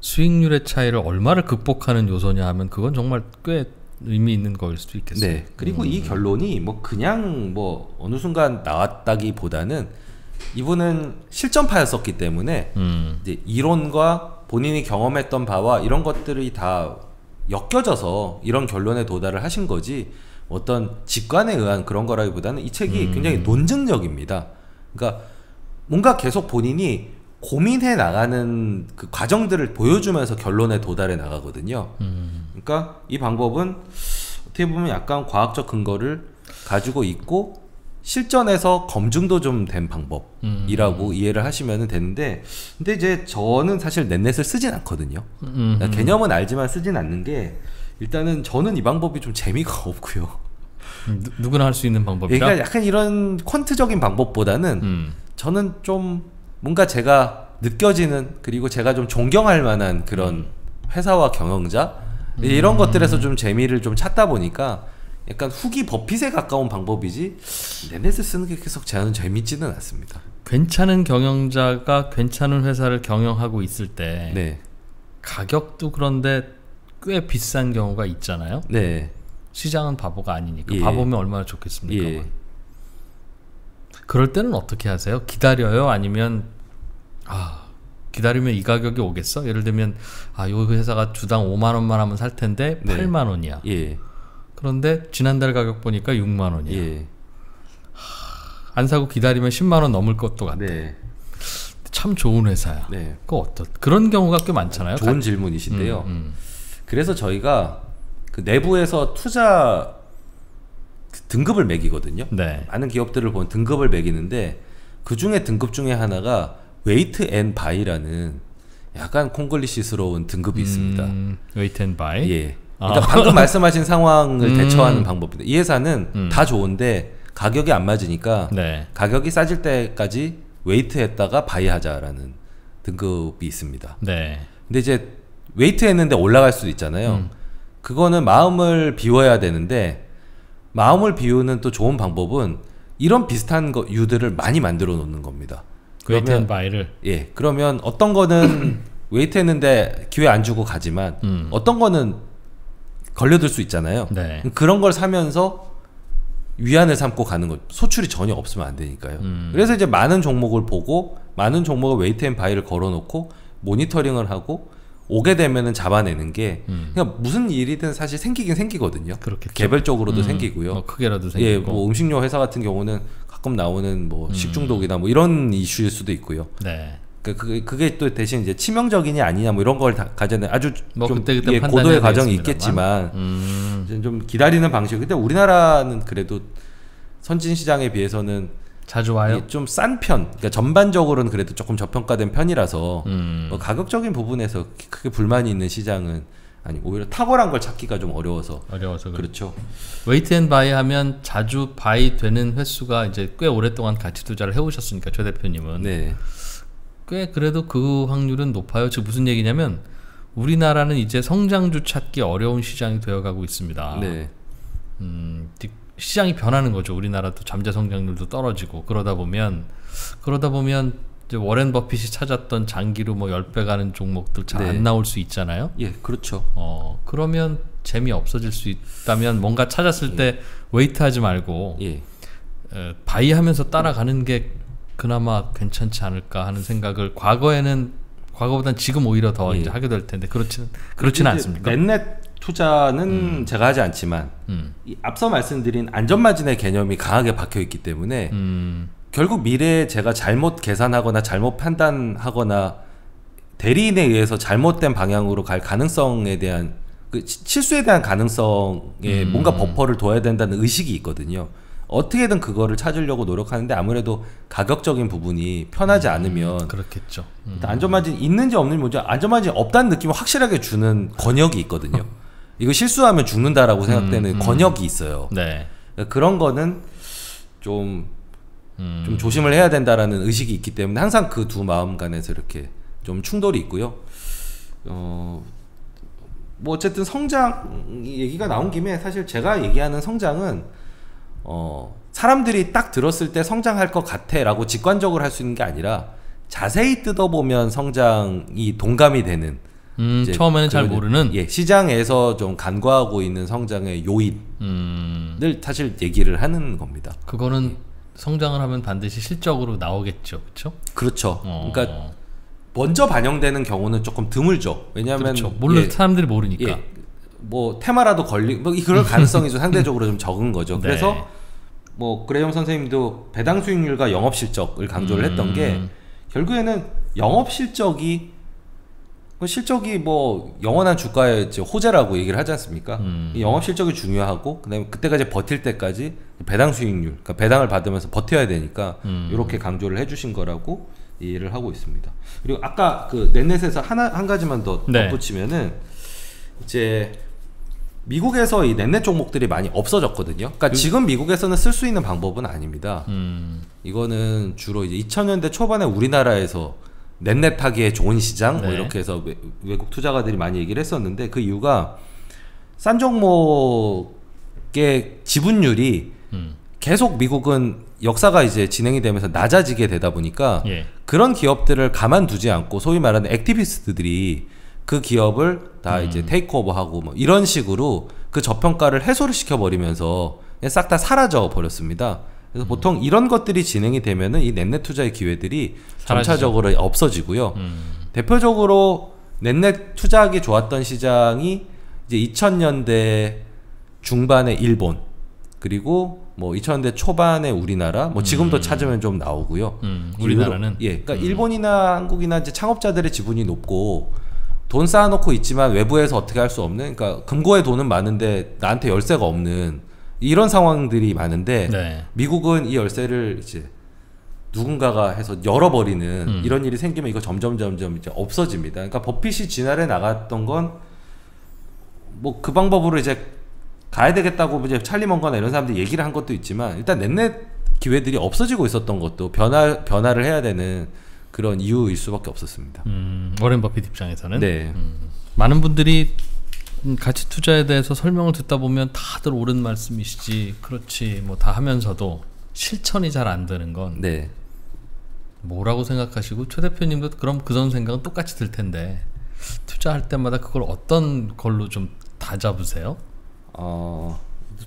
수익률의 차이를 얼마를 극복하는 요소냐 하면 그건 정말 꽤 의미 있는 거일 수도 있겠어요. 네. 그리고 이 결론이 뭐 그냥 뭐 어느 순간 나왔다기보다는 이분은 실전파였었기 때문에 음. 이제 이론과 본인이 경험했던 바와 이런 것들이 다 엮여져서 이런 결론에 도달을 하신 거지 어떤 직관에 의한 그런 거라기보다는 이 책이 굉장히 논증적입니다. 그러니까 뭔가 계속 본인이 고민해 나가는 그 과정들을 보여주면서 결론에 도달해 나가거든요. 그러니까 이 방법은 어떻게 보면 약간 과학적 근거를 가지고 있고 실전에서 검증도 좀 된 방법이라고 이해를 하시면 되는데 근데 이제 저는 사실 넷넷을 쓰진 않거든요. 음. 그러니까 개념은 알지만 쓰진 않는 게 일단은 저는 이 방법이 좀 재미가 없고요. 음, 누, 누구나 할 수 있는 방법이라. 그러니까 약간 이런 퀀트적인 방법보다는 음. 저는 좀 뭔가 제가 느껴지는 그리고 제가 좀 존경할 만한 그런 회사와 경영자 이런 것들에서 좀 재미를 좀 찾다 보니까 약간 후기 버핏에 가까운 방법이지 넷넷을 쓰는 게 계속 저는 재밌지는 않습니다. 괜찮은 경영자가 괜찮은 회사를 경영하고 있을 때 네, 가격도 그런데 꽤 비싼 경우가 있잖아요. 네, 시장은 바보가 아니니까 예. 바보면 얼마나 좋겠습니까? 예. 그럴 때는 어떻게 하세요? 기다려요? 아니면 아 기다리면 이 가격이 오겠어? 예를 들면 아요 회사가 주당 5만 원만 하면 살 텐데 네. 8만 원이야. 예, 그런데 지난달 가격 보니까 6만 원이야. 예, 안 사고 기다리면 10만 원 넘을 것도 같아. 네, 참 좋은 회사야. 네. 그 어떤 그런 경우가 꽤 많잖아요. 좋은 가- 질문이신데요. 음, 음. 그래서 저희가 그 내부에서 투자 그 등급을 매기거든요. 네. 많은 기업들을 보면 등급을 매기는데 그 중에 등급 중에 하나가 wait and buy라는 약간 콩글리시스러운 등급이 있습니다. 음, wait and buy. 예. 그러니까 방금 말씀하신 상황을 음. 대처하는 방법입니다. 이 회사는 음. 다 좋은데 가격이 안 맞으니까 네. 가격이 싸질 때까지 wait했다가 buy하자라는 등급이 있습니다. 네. 근데 이제 wait 했는데 올라갈 수도 있잖아요. 음. 그거는 마음을 비워야 되는데 마음을 비우는 또 좋은 방법은 이런 비슷한 거 유들을 많이 만들어 놓는 겁니다. wait and buy를 예 그러면 어떤 거는 wait 했는데 기회 안 주고 가지만 음. 어떤 거는 걸려들 수 있잖아요. 네. 그런 걸 사면서 위안을 삼고 가는 것 소출이 전혀 없으면 안 되니까요. 음. 그래서 이제 많은 종목을 보고 많은 종목을 wait and buy를 걸어놓고 모니터링을 하고 오게 되면은 잡아내는 게 음. 그냥 무슨 일이든 사실 생기긴 생기거든요. 그렇겠죠. 개별적으로도 음, 생기고요. 뭐 크게라도 생기고. 예, 뭐 음식료 회사 같은 경우는 가끔 나오는 뭐 음. 식중독이나 뭐 이런 이슈일 수도 있고요. 네. 그 그게, 그게 또 대신 이제 치명적이냐 아니냐 뭐 이런 걸다 가져내 아주 뭐 좀 그때 그때 예, 판단해야 고도의 과정이. 있겠지만 음. 좀 기다리는 방식. 근데 우리나라는 그래도 선진 시장에 비해서는 자주 와요. 좀싼 편. 그러니까 전반적으로는 그래도 조금 저평가된 편이라서 음. 뭐 가격적인 부분에서 크게 불만이 있는 시장은 아니 오히려 탁월한 걸 찾기가 좀 어려워서 어려워서. 그렇죠. wait and buy 하면 자주 buy 되는 횟수가 이제 꽤 오랫동안 가치 투자를 해 오셨으니까 최 대표님은 네, 꽤 그래도 그 확률은 높아요. 즉 무슨 얘기냐면 우리나라는 이제 성장주 찾기 어려운 시장이 되어가고 있습니다. 네, 음, 디- 시장이 변하는 거죠. 우리나라도 잠재 성장률도 떨어지고 그러다 보면 그러다 보면 이제 워렌 버핏이 찾았던 장기로 뭐 10배 가는 종목들 잘 안 네. 나올 수 있잖아요. 예, 그렇죠. 어, 그러면 재미 없어질 수 있다면 뭔가 찾았을 때 wait 하지 말고 예, 에, buy 하면서 따라가는 게 그나마 괜찮지 않을까 하는 생각을 과거에는 과거보단 지금 오히려 더 예. 이제 하게 될 텐데 그렇지는 그렇지는 않습니까? net-net 투자는 제가 하지 않지만 음, 이 앞서 말씀드린 안전마진의 개념이 강하게 박혀 있기 때문에 음, 결국 미래에 제가 잘못 계산하거나 잘못 판단하거나 대리인에 의해서 잘못된 방향으로 갈 가능성에 대한 그 시- 실수에 대한 가능성에 음. 뭔가 버퍼를 둬야 된다는 의식이 있거든요. 어떻게든 그거를 찾으려고 노력하는데 아무래도 가격적인 부분이 편하지 않으면 그렇겠죠. 음. 안전마진 있는지 없는지 먼저 안전마진 없다는 느낌을 확실하게 주는 권역이 있거든요. 이거 실수하면 죽는다라고 생각되는 음. 권역이 있어요. 네. 그러니까 그런 거는 좀, 음. 좀 조심을 해야 된다라는 의식이 있기 때문에 항상 그 두 마음 간에서 이렇게 좀 충돌이 있고요. 어, 뭐 어쨌든 성장 이 얘기가 나온 김에 사실 제가 얘기하는 성장은 어, 사람들이 딱 들었을 때 성장할 것 같아라고 직관적으로 할 수 있는 게 아니라 자세히 뜯어보면 성장이 동감이 되는 음, 처음에는 잘 모르는. 예, 시장에서 좀 간과하고 있는 성장의 요인을 음, 사실 얘기를 하는 겁니다. 그거는 성장을 하면 반드시 실적으로 나오겠죠, 그렇죠? 그렇죠. 어. 그러니까 먼저 반영되는 경우는 조금 드물죠. 왜냐하면 그렇죠. 몰라 예, 사람들이 모르니까. 예, 뭐 테마라도 걸리 뭐 그럴 가능성이 좀 상대적으로 좀 적은 거죠. 네. 그래서 뭐 그레이엄 선생님도 배당 수익률과 영업 실적을 강조를 했던 게 음. 결국에는 영업 실적이 그 실적이 뭐 영원한 주가의 호재라고 얘기를 하지 않습니까? 음. 이 영업 실적이 중요하고 그다음에 그때까지 버틸 때까지 배당 수익률, 그러니까 배당을 받으면서 버텨야 되니까 음. 이렇게 강조를 해주신 거라고 이해를 하고 있습니다. 그리고 아까 그 넷넷에서 하나 한 가지만 더 네. 덧붙이면은 이제 미국에서 이 넷넷 종목들이 많이 없어졌거든요. 그러니까 지금 미국에서는 쓸 수 있는 방법은 아닙니다. 음, 이거는 주로 이제 2000년대 초반에 우리나라에서 넷넷 하기에 좋은 시장 뭐 네. 이렇게 해서 외, 외국 투자가들이 많이 얘기를 했었는데 그 이유가 싼 종목의 지분율이 음, 계속 미국은 역사가 이제 진행이 되면서 낮아지게 되다 보니까 예. 그런 기업들을 가만두지 않고 소위 말하는 activist들이 그 기업을 다 음. 이제 takeover하고 뭐 이런 식으로 그 저평가를 해소를 시켜버리면서 싹 다 사라져 버렸습니다. 그래서 음. 보통 이런 것들이 진행이 되면은 이 net-net 투자의 기회들이 사라지죠. 점차적으로 없어지고요. 음, 대표적으로 넷넷 투자하기 좋았던 시장이 이제 2000년대 중반에 일본 그리고 뭐 2000년대 초반에 우리나라 뭐 지금도 찾으면 좀 나오고요. 음, 그 우리나라는? 예, 그러니까 일본이나 한국이나 이제 창업자들의 지분이 높고 돈 쌓아놓고 있지만 외부에서 어떻게 할 수 없는 그러니까 금고에 돈은 많은데 나한테 열쇠가 없는 이런 상황들이 많은데 네. 미국은 이 열쇠를 이제 누군가가 해서 열어버리는 음. 이런 일이 생기면 이거 점점 점점 이제 없어집니다. 그러니까 버핏이 지난해 나갔던 건 뭐 그 방법으로 이제 가야 되겠다고 이제 찰리 먼거나 이런 사람들이 얘기를 한 것도 있지만 일단 넷넷 기회들이 없어지고 있었던 것도 변화 변화를 해야 되는 그런 이유일 수밖에 없었습니다. 음, 워렌 버핏 입장에서는 네. 많은 분들이 음, 가치 투자에 대해서 설명을 듣다 보면 다들 옳은 말씀이시지 그렇지 뭐 다 하면서도 실천이 잘 안 되는 건 네. 뭐라고 생각하시고 최 대표님도 그럼 그런 생각은 똑같이 들 텐데 투자할 때마다 그걸 어떤 걸로 좀 다 잡으세요? 어,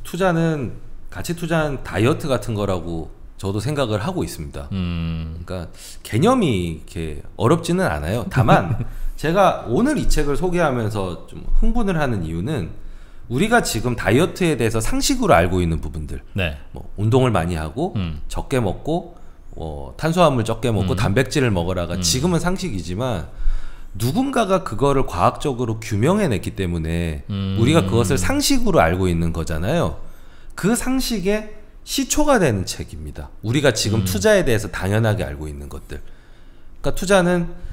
투자는 가치 투자는 다이어트 같은 거라고 저도 생각을 하고 있습니다. 음, 그러니까 개념이 이렇게 어렵지는 않아요. 다만 제가 오늘 이 책을 소개하면서 좀 흥분을 하는 이유는 우리가 지금 다이어트에 대해서 상식으로 알고 있는 부분들, 네. 뭐 운동을 많이 하고 음. 적게 먹고 어, 탄수화물 적게 먹고 음. 단백질을 먹어라가 지금은 상식이지만 누군가가 그거를 과학적으로 규명해냈기 때문에 음. 우리가 그것을 상식으로 알고 있는 거잖아요. 그 상식의 시초가 되는 책입니다. 우리가 지금 투자에 대해서 당연하게 알고 있는 것들. 그러니까 투자는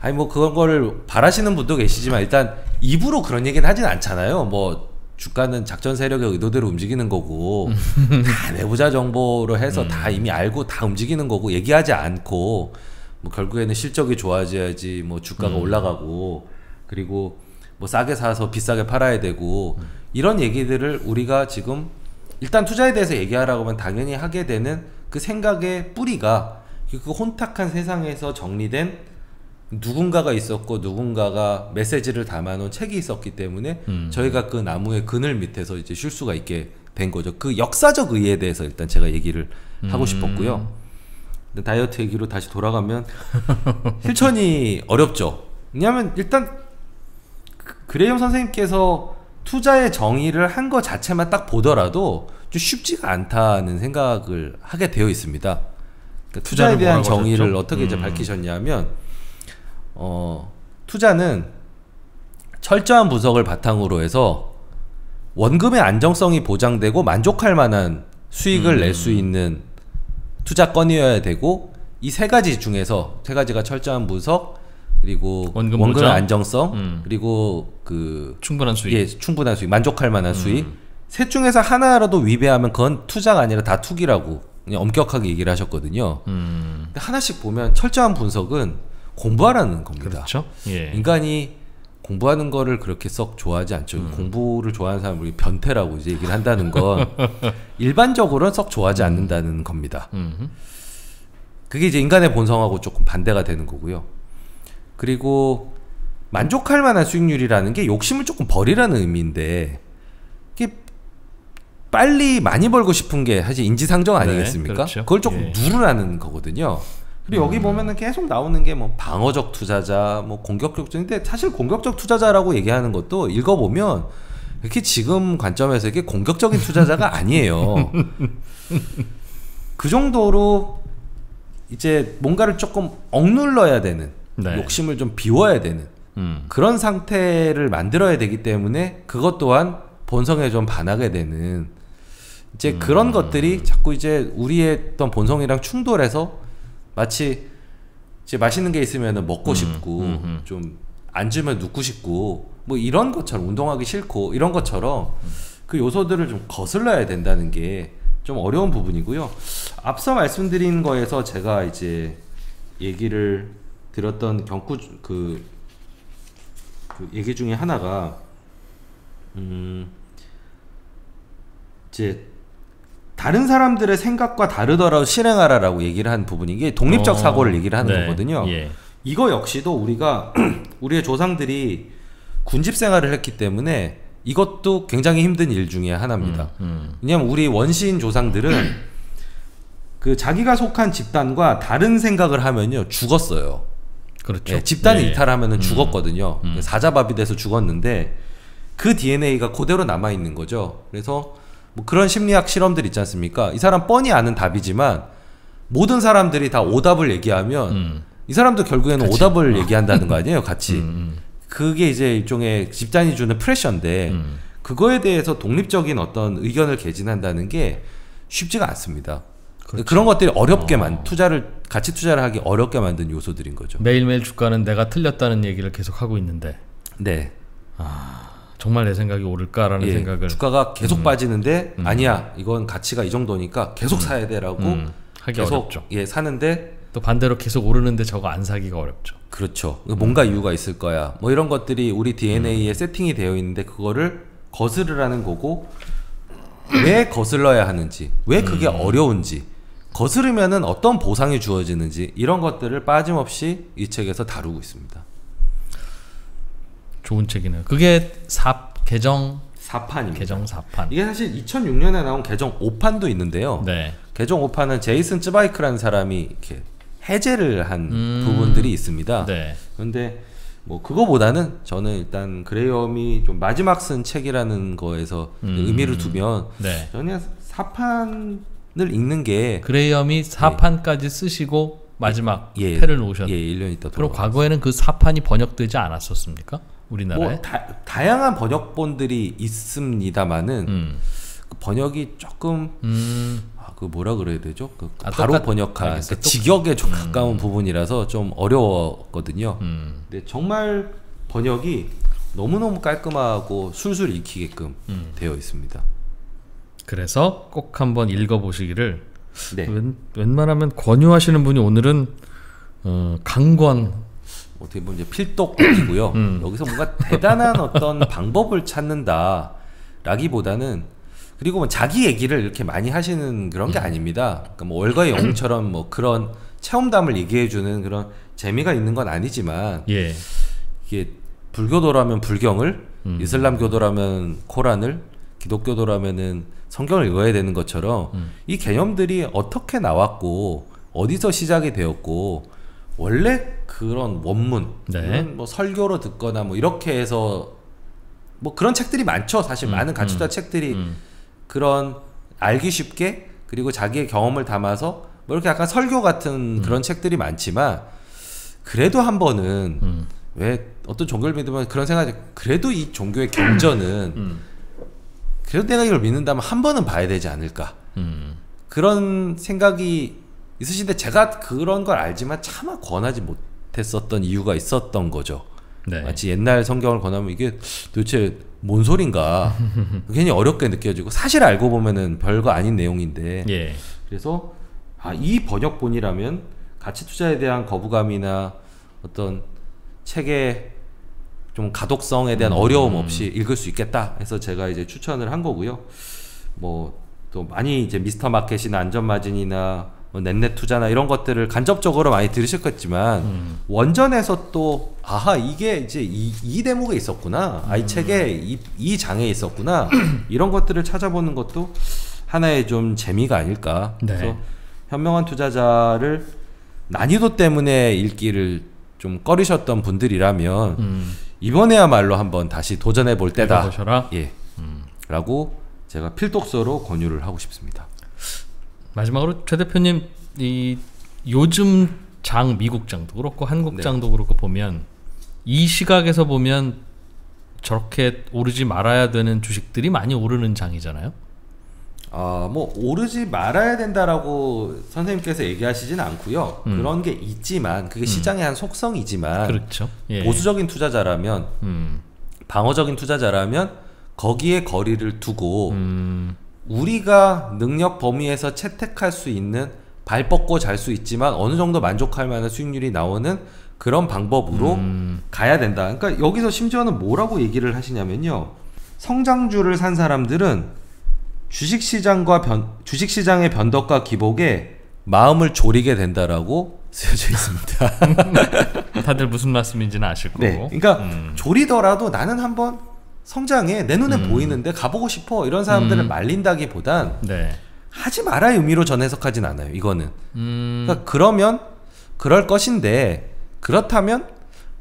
아니 뭐 그런 거를 바라시는 분도 계시지만 일단 입으로 그런 얘기는 하진 않잖아요. 뭐 주가는 작전 세력의 의도대로 움직이는 거고 다 내부자 정보로 해서 다 이미 알고 다 움직이는 거고 얘기하지 않고 뭐 결국에는 실적이 좋아져야지 뭐 주가가 올라가고 그리고 뭐 싸게 사서 비싸게 팔아야 되고 이런 얘기들을 우리가 지금 일단 투자에 대해서 얘기하라고 하면 당연히 하게 되는 그 생각의 뿌리가 그 혼탁한 세상에서 정리된 누군가가 있었고 누군가가 메시지를 담아놓은 책이 있었기 때문에 음. 저희가 그 나무의 그늘 밑에서 이제 쉴 수가 있게 된 거죠. 그 역사적 의의에 대해서 일단 제가 얘기를 하고 음. 싶었고요. 다이어트 얘기로 다시 돌아가면 실천이 어렵죠. 왜냐하면 일단 그- 그레이엄 선생님께서 투자의 정의를 한것 자체만 딱 보더라도 좀 쉽지가 않다는 생각을 하게 되어 있습니다. 그러니까 투자에 대한 정의를 하셨죠? 어떻게 이제 음. 밝히셨냐면 어, 투자는 철저한 분석을 바탕으로 해서 원금의 안정성이 보장되고 만족할 만한 수익을 낼수 있는 투자건이어야 되고 이 세 가지 중에서 세 가지가 철저한 분석 그리고 원금 원금. 안정성 음. 그리고 그 충분한 수익. 예, 충분한 수익, 만족할 만한 수익. 음. 셋 중에서 하나라도 위배하면 그건 투자가 아니라 다 투기라고 그냥 엄격하게 얘기를 하셨거든요. 음. 하나씩 보면 철저한 분석은 공부하라는 겁니다. 그렇죠. 예. 인간이 공부하는 거를 그렇게 썩 좋아하지 않죠. 음. 공부를 좋아하는 사람을 우리 변태라고 이제 얘기를 한다는 건 일반적으로는 썩 좋아하지 않는다는 겁니다. 음. 그게 이제 인간의 본성하고 조금 반대가 되는 거고요. 그리고 만족할 만한 수익률이라는 게 욕심을 조금 버리라는 의미인데 이게 빨리 많이 벌고 싶은 게 사실 인지상정 아니겠습니까? 네, 그렇죠. 그걸 조금 예. 누르라는 거거든요. 그리고 여기 보면은 계속 나오는 게 뭐 방어적 투자자, 뭐 공격적 투자인데 사실 공격적 투자자라고 얘기하는 것도 읽어보면 이렇게 지금 관점에서 이게 공격적인 투자자가 아니에요. 그 정도로 이제 뭔가를 조금 억눌러야 되는 네. 욕심을 좀 비워야 되는 음. 그런 상태를 만들어야 되기 때문에 그것 또한 본성에 좀 반하게 되는 이제 그런 것들이 자꾸 이제 우리의 어떤 본성이랑 충돌해서 마치 이제 맛있는 게 있으면 먹고 싶고 음, 음. 좀 앉으면 눕고 싶고 뭐 이런 것처럼 운동하기 싫고 이런 것처럼 그 요소들을 좀 거슬러야 된다는 게 좀 어려운 부분이고요. 앞서 말씀드린 거에서 제가 이제 얘기를 들었던 경구 그, 그 얘기 중에 하나가 음 이제 다른 사람들의 생각과 다르더라도 실행하라라고 얘기를 한 부분이 이게 독립적 어, 사고를 얘기를 하는 네. 거거든요. 예. 이거 역시도 우리가 우리의 조상들이 군집 생활을 했기 때문에 이것도 굉장히 힘든 일 중에 하나입니다. 음. 왜냐면 우리 원시인 조상들은 그 자기가 속한 집단과 다른 생각을 하면요 죽었어요. 그렇죠. 예, 집단을 네. 이탈하면은 죽었거든요. 음. 사자밥이 돼서 죽었는데 그 DNA가 그대로 남아 있는 거죠. 그래서 뭐 그런 심리학 실험들 있지 않습니까? 이 사람 뻔히 아는 답이지만 모든 사람들이 다 오답을 얘기하면 음. 이 사람도 결국에는 같이. 오답을 얘기한다는 거 아니에요, 같이. 음, 그게 이제 일종의 집단이 주는 프레셔인데 음. 그거에 대해서 독립적인 어떤 의견을 개진한다는 게 쉽지가 않습니다. 그렇죠. 그런 것들이 어렵게 어. 만 투자를 가치 투자를 하기 어렵게 만든 요소들인 거죠. 매일매일 주가는 내가 틀렸다는 얘기를 계속 하고 있는데 네. 정말 내 생각이 옳을까라는 예, 생각을 주가가 계속 음. 빠지는데 아니야 이건 가치가 이 정도니까 계속 사야 돼라고 음, 하기 계속 어렵죠. 예 사는데 또 반대로 계속 오르는데 저거 안 사기가 어렵죠. 그렇죠 뭔가 음. 이유가 있을 거야 뭐 이런 것들이 우리 DNA에 세팅이 되어 있는데 그거를 거스르라는 거고 왜 거슬러야 하는지 왜 그게 음. 어려운지 거스르면은 어떤 보상이 주어지는지 이런 것들을 빠짐없이 이 책에서 다루고 있습니다 좋은 책이네요. 그게 사 개정 사판입니다 개정 사판. 이게 사실 2006년에 나온 개정 5판도 있는데요 네. 개정 5판은 제이슨 쯔바이크라는 사람이 이렇게 해제를 한 음. 부분들이 있습니다. 네. 그런데 뭐 그거보다는 저는 일단 그레이엄이 좀 마지막 쓴 책이라는 거에서 음. 의미를 두면 네. 저는 그냥 사판을 읽는 게 그레이엄이 사판까지 쓰시고 마지막 예, 패를 놓으셨. 예, 1년 있다 그럼. 과거에는 그 사판이 번역되지 않았었습니까? 우리나라에? 뭐 다, 다양한 번역본들이 있습니다만은 음. 그 번역이 조금 음. 아, 그 뭐라 그래야 되죠? 그 아, 바로 똑같- 번역한 알겠어요. 그 똑- 직역에 좀 가까운 부분이라서 좀 어려웠거든요. 음. 근데 정말 번역이 너무너무 깔끔하고 술술 익히게끔 음. 되어 있습니다. 그래서 꼭 한번 읽어보시기를 네. 웬, 웬만하면 권유하시는 분이 오늘은 어, 강권 어떻게 보면 이제 필독이고요. 음. 여기서 뭔가 대단한 어떤 방법을 찾는다라기보다는 그리고 뭐 자기 얘기를 이렇게 많이 하시는 그런 게 음. 아닙니다. 그러니까 뭐 월가의 영웅처럼 뭐 그런 체험담을 얘기해주는 그런 재미가 있는 건 아니지만 예 이게 불교도라면 불경을, 음. 이슬람교도라면 코란을, 기독교도라면은 성경을 읽어야 되는 것처럼 음. 이 개념들이 어떻게 나왔고 어디서 시작이 되었고 원래 그런 원문, 네. 뭐 설교로 듣거나 뭐 이렇게 해서 뭐 그런 책들이 많죠. 사실 음, 많은 가치투자 음, 책들이 음. 그런 알기 쉽게 그리고 자기의 경험을 담아서 뭐 이렇게 약간 설교 같은 그런 책들이 많지만 그래도 한 번은 음. 왜 어떤 종교를 믿으면 그런 생각이 그래도 이 종교의 경전은 음. 그래도 내가 이걸 믿는다면 한 번은 봐야 되지 않을까 음. 그런 생각이 있으신데 제가 그런 걸 알지만 차마 권하지 못했었던 이유가 있었던 거죠. 네. 마치 옛날 성경을 권하면 이게 도대체 뭔 소린가 괜히 어렵게 느껴지고 사실 알고 보면은 별거 아닌 내용인데 예. 그래서 아, 이 번역본이라면 가치 투자에 대한 거부감이나 어떤 책의 좀 가독성에 대한 어려움 없이 읽을 수 있겠다 해서 제가 이제 추천을 한 거고요. 뭐 또 많이 이제 미스터 마켓이나 안전마진이나 뭐 넷넷 투자나 이런 것들을 간접적으로 많이 들으셨겠지만 원전에서 또 아하 이게 이제 이, 이 대목에 있었구나. 아이 책에 이, 이 장에 있었구나. 이런 것들을 찾아보는 것도 하나의 좀 재미가 아닐까. 네. 그래서 현명한 투자자를 난이도 때문에 읽기를 좀 꺼리셨던 분들이라면 음. 이번에야말로 한번 다시 도전해 볼 때다. 예. 라고 제가 필독서로 권유를 하고 싶습니다 마지막으로 최 대표님 이 요즘 장 미국 장도 그렇고 한국 장도 그렇고 보면 이 시각에서 보면 저렇게 오르지 말아야 되는 주식들이 많이 오르는 장이잖아요. 아, 뭐 오르지 말아야 된다라고 선생님께서 얘기하시진 않고요. 그런 게 있지만 그게 시장의 한 속성이지만 그렇죠. 예. 보수적인 투자자라면 음. 방어적인 투자자라면 거기에 거리를 두고 음. 우리가 능력 범위에서 채택할 수 있는 발 뻗고 잘 수 있지만 어느 정도 만족할 만한 수익률이 나오는 그런 방법으로 음. 가야 된다. 그러니까 여기서 심지어는 뭐라고 얘기를 하시냐면요. 성장주를 산 사람들은 주식 시장과 변, 주식 시장의 변덕과 기복에 마음을 졸이게 된다라고 쓰여져 있습니다. 다들 무슨 말씀인지는 아실 거고. 네. 그러니까 음. 졸이더라도 나는 한번 성장해 내 눈에 보이는데 가보고 싶어 이런 사람들을 음. 말린다기보단 네. 하지 말아의 의미로 전 해석하진 않아요. 이거는. 음. 그러니까 그러면 그럴 것인데 그렇다면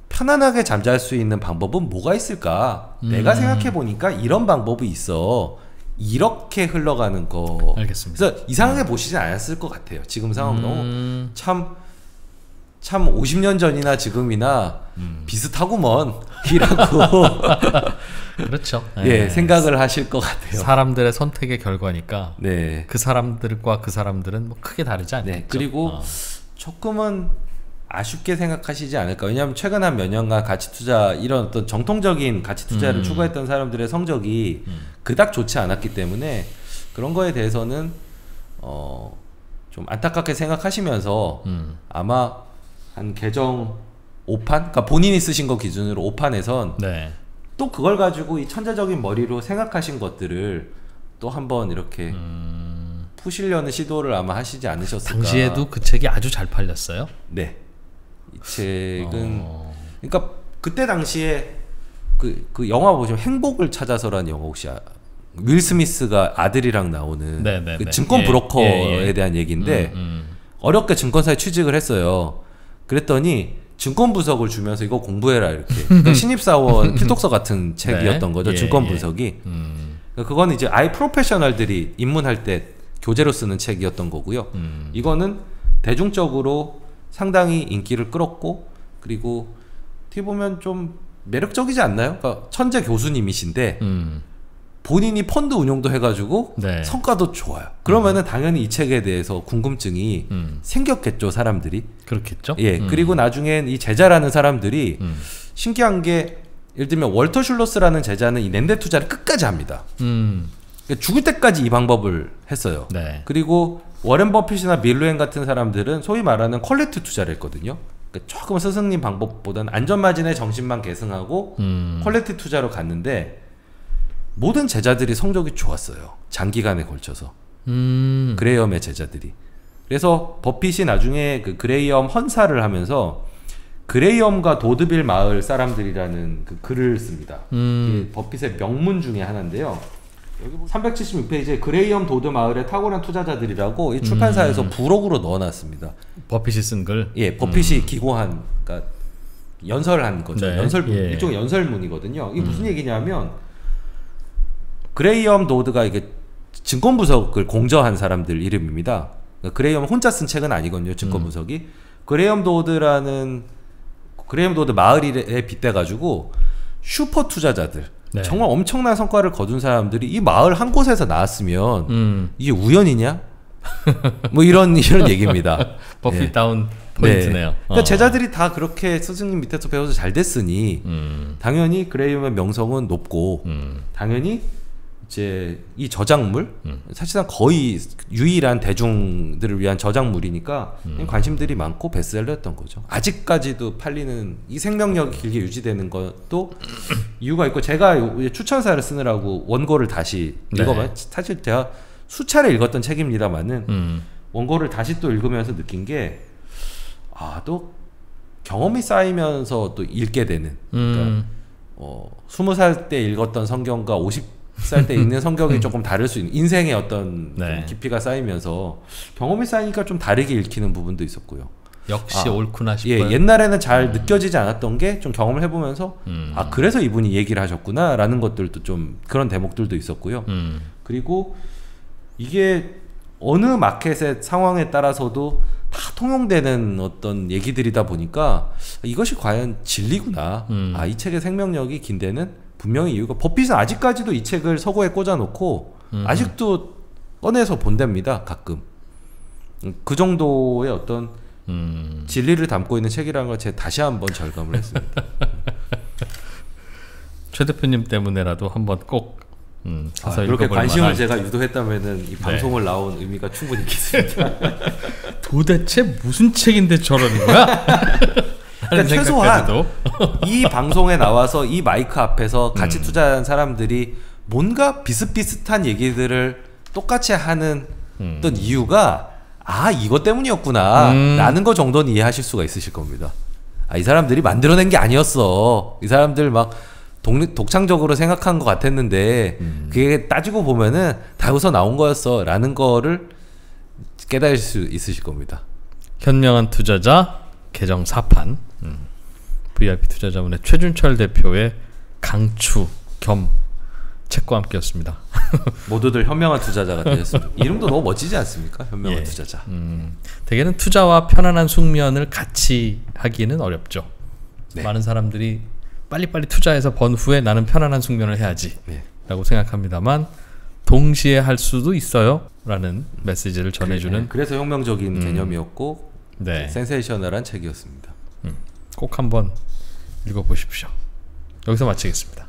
편안하게 잠잘 수 있는 방법은 뭐가 있을까? 내가 음. 생각해 보니까 이런 방법이 있어. 이렇게 흘러가는 거. 알겠습니다. 그래서 이상하게 보시진 않았을 것 같아요. 지금 상황 너무 음. 참, 참 50년 전이나 지금이나 음. 비슷하구먼. 이라고 그렇죠. 예, 예. 생각을 하실 것 같아요. 사람들의 선택의 결과니까 네. 그 사람들과 그 사람들은 뭐 크게 다르지 않겠죠. 네, 그리고 어. 조금은 아쉽게 생각하시지 않을까. 왜냐하면 최근 한 몇 년간 가치 투자 이런 어떤 정통적인 가치 투자를 음. 추구했던 사람들의 성적이 그닥 좋지 않았기 때문에 그런 거에 대해서는 어, 좀 안타깝게 생각하시면서 음. 아마 한 계정 5판, 그러니까 본인이 쓰신 거 기준으로 5판에선 네. 또 그걸 가지고 이 천재적인 머리로 생각하신 것들을 또 한번 이렇게 푸시려는 시도를 아마 하시지 않으셨을까. 음. 당시에도 그 책이 아주 잘 팔렸어요. 네. 이 책은 어. 그러니까 그때 당시에 그, 그 영화 보시면 행복을 찾아서라는 영화 혹시 아, 윌 스미스가 아들이랑 나오는 네, 네, 그 네. 증권 예, 브로커에 예, 예. 대한 얘기인데 음, 음. 어렵게 증권사에 취직을 했어요. 그랬더니 증권 분석을 주면서 이거 공부해라 이렇게 그러니까 신입사원 필독서 같은 책이었던 네. 거죠. 예, 증권 예. 분석이. 음. 그러니까 그거는 이제 아이 프로페셔널들이 입문할 때 교재로 쓰는 책이었던 거고요. 음. 이거는 대중적으로 상당히 인기를 끌었고 그리고 어떻게 보면 좀 매력적이지 않나요? 그러니까 천재 교수님이신데 음. 본인이 펀드 운용도 해가지고 네. 성과도 좋아요. 그러면은 당연히 이 책에 대해서 궁금증이 음. 생겼겠죠 사람들이. 그렇겠죠. 예. 음. 그리고 나중엔 이 제자라는 사람들이 음. 신기한 게 예를 들면 월터 슐로스라는 제자는 이 net-net 투자를 끝까지 합니다. 음. 그러니까 죽을 때까지 이 방법을 했어요. 네. 그리고 워렌 버핏이나 빌 루앤 같은 사람들은 소위 말하는 quality 투자를 했거든요. 그러니까 조금 스승님 방법보다는 안전마진의 정신만 계승하고 음. quality 투자로 갔는데 모든 제자들이 성적이 좋았어요. 장기간에 걸쳐서 음. 그레이엄의 제자들이. 그래서 버핏이 나중에 그 그레이엄 헌사를 하면서 그레이엄과 도드빌 마을 사람들이라는 그 글을 씁니다. 음. 버핏의 명문 중에 하나인데요. 여기 376페이지에 그레이엄 도드 마을의 탁월한 투자자들이라고 이 출판사에서 음. 부록으로 넣어놨습니다. 버핏이 쓴 글. 예, 버핏이 기고한, 그러니까 연설한 거죠. 네, 연설문, 예. 일종의 연설문이거든요. 이게 무슨 얘기냐면 그레이엄 도드가 이게 증권 분석을 공저한 사람들 이름입니다. 그러니까 그레이엄 혼자 쓴 책은 아니거든요. 증권 분석이. 그레이엄 도드라는 그레이엄 도드 마을에 빗대 가지고 슈퍼 투자자들 네. 정말 엄청난 성과를 거둔 사람들이 이 마을 한 곳에서 나왔으면 음. 이게 우연이냐? 뭐 이런 이런 얘기입니다. 버피 예. 다운 네. 포인트네요. 그러니까 어. 제자들이 다 그렇게 스승님 밑에서 배워서 잘 됐으니 음. 당연히 그레이엄의 명성은 높고 음. 당연히 이제 이 저작물 음. 사실상 거의 유일한 대중들을 위한 저작물이니까 음. 관심들이 많고 베스트셀러였던 거죠. 아직까지도 팔리는 이 생명력이 길게 유지되는 것도 이유가 있고 제가 요- 추천사를 쓰느라고 원고를 다시 네. 읽어봐요. 사실 제가 수차례 읽었던 책입니다만은 음. 원고를 다시 또 읽으면서 느낀 게 아 또 경험이 쌓이면서 또 읽게 되는 그러니까 음. 어, 20살 때 읽었던 성경과 50 살 때 읽는 성경이 조금 다를 수 있는 인생의 어떤 좀 네. 깊이가 쌓이면서 경험이 쌓이니까 좀 다르게 읽히는 부분도 있었고요. 역시 아, 옳구나 예, 싶어요. 옛날에는 잘 느껴지지 않았던 게 좀 경험을 해보면서 음. 아 그래서 이분이 얘기를 하셨구나라는 것들도 좀 그런 대목들도 있었고요. 음. 그리고 이게 어느 마켓의 상황에 따라서도 다 통용되는 어떤 얘기들이다 보니까 이것이 과연 진리구나. 음. 아, 이 책의 생명력이 긴 데는 분명히 이유가 버핏은 아직까지도 이 책을 서고에 꽂아놓고 음. 아직도 꺼내서 본답니다. 가끔. 음, 그 정도의 어떤 음. 진리를 담고 있는 책이라는 걸 제가 다시 한번 절감을 했습니다. 최 대표님 때문에라도 한번 꼭 음, 아, 그렇게 읽어볼 관심을 만한 제가 유도했다면은 이 방송을 나온 의미가 충분히 있겠습니다. 도대체 무슨 책인데 저러는 거야? 그러니까 최소한. 이 방송에 나와서 이 마이크 앞에서 음. 같이 투자한 사람들이 뭔가 비슷비슷한 얘기들을 똑같이 하는 음. 어떤 이유가 아 이것 때문이었구나 음. 라는 거 정도는 이해하실 수가 있으실 겁니다. 아 이 사람들이 만들어낸 게 아니었어. 이 사람들 막 독, 독창적으로 생각한 것 같았는데 음. 그게 따지고 보면은 다 여기서 나온 거였어 라는 거를 깨달을 수 있으실 겁니다. 현명한 투자자 개정 4판 음. VIP 투자자문의 최준철 대표의 강추 겸 책과 함께였습니다. 모두들 현명한 투자자가 되셨습니다. 이름도 너무 멋지지 않습니까? 현명한 예. 투자자. 음, 대개는 투자와 편안한 숙면을 같이 하기는 어렵죠. 네. 많은 사람들이 빨리빨리 투자해서 번 후에 나는 편안한 숙면을 해야지 네. 라고 생각합니다만 동시에 할 수도 있어요 라는 메시지를 전해주는 그래 서 혁명적인 개념이었고 네. 센세이셔널한 책이었습니다. 꼭 한번 읽어보십시오. 여기서 마치겠습니다.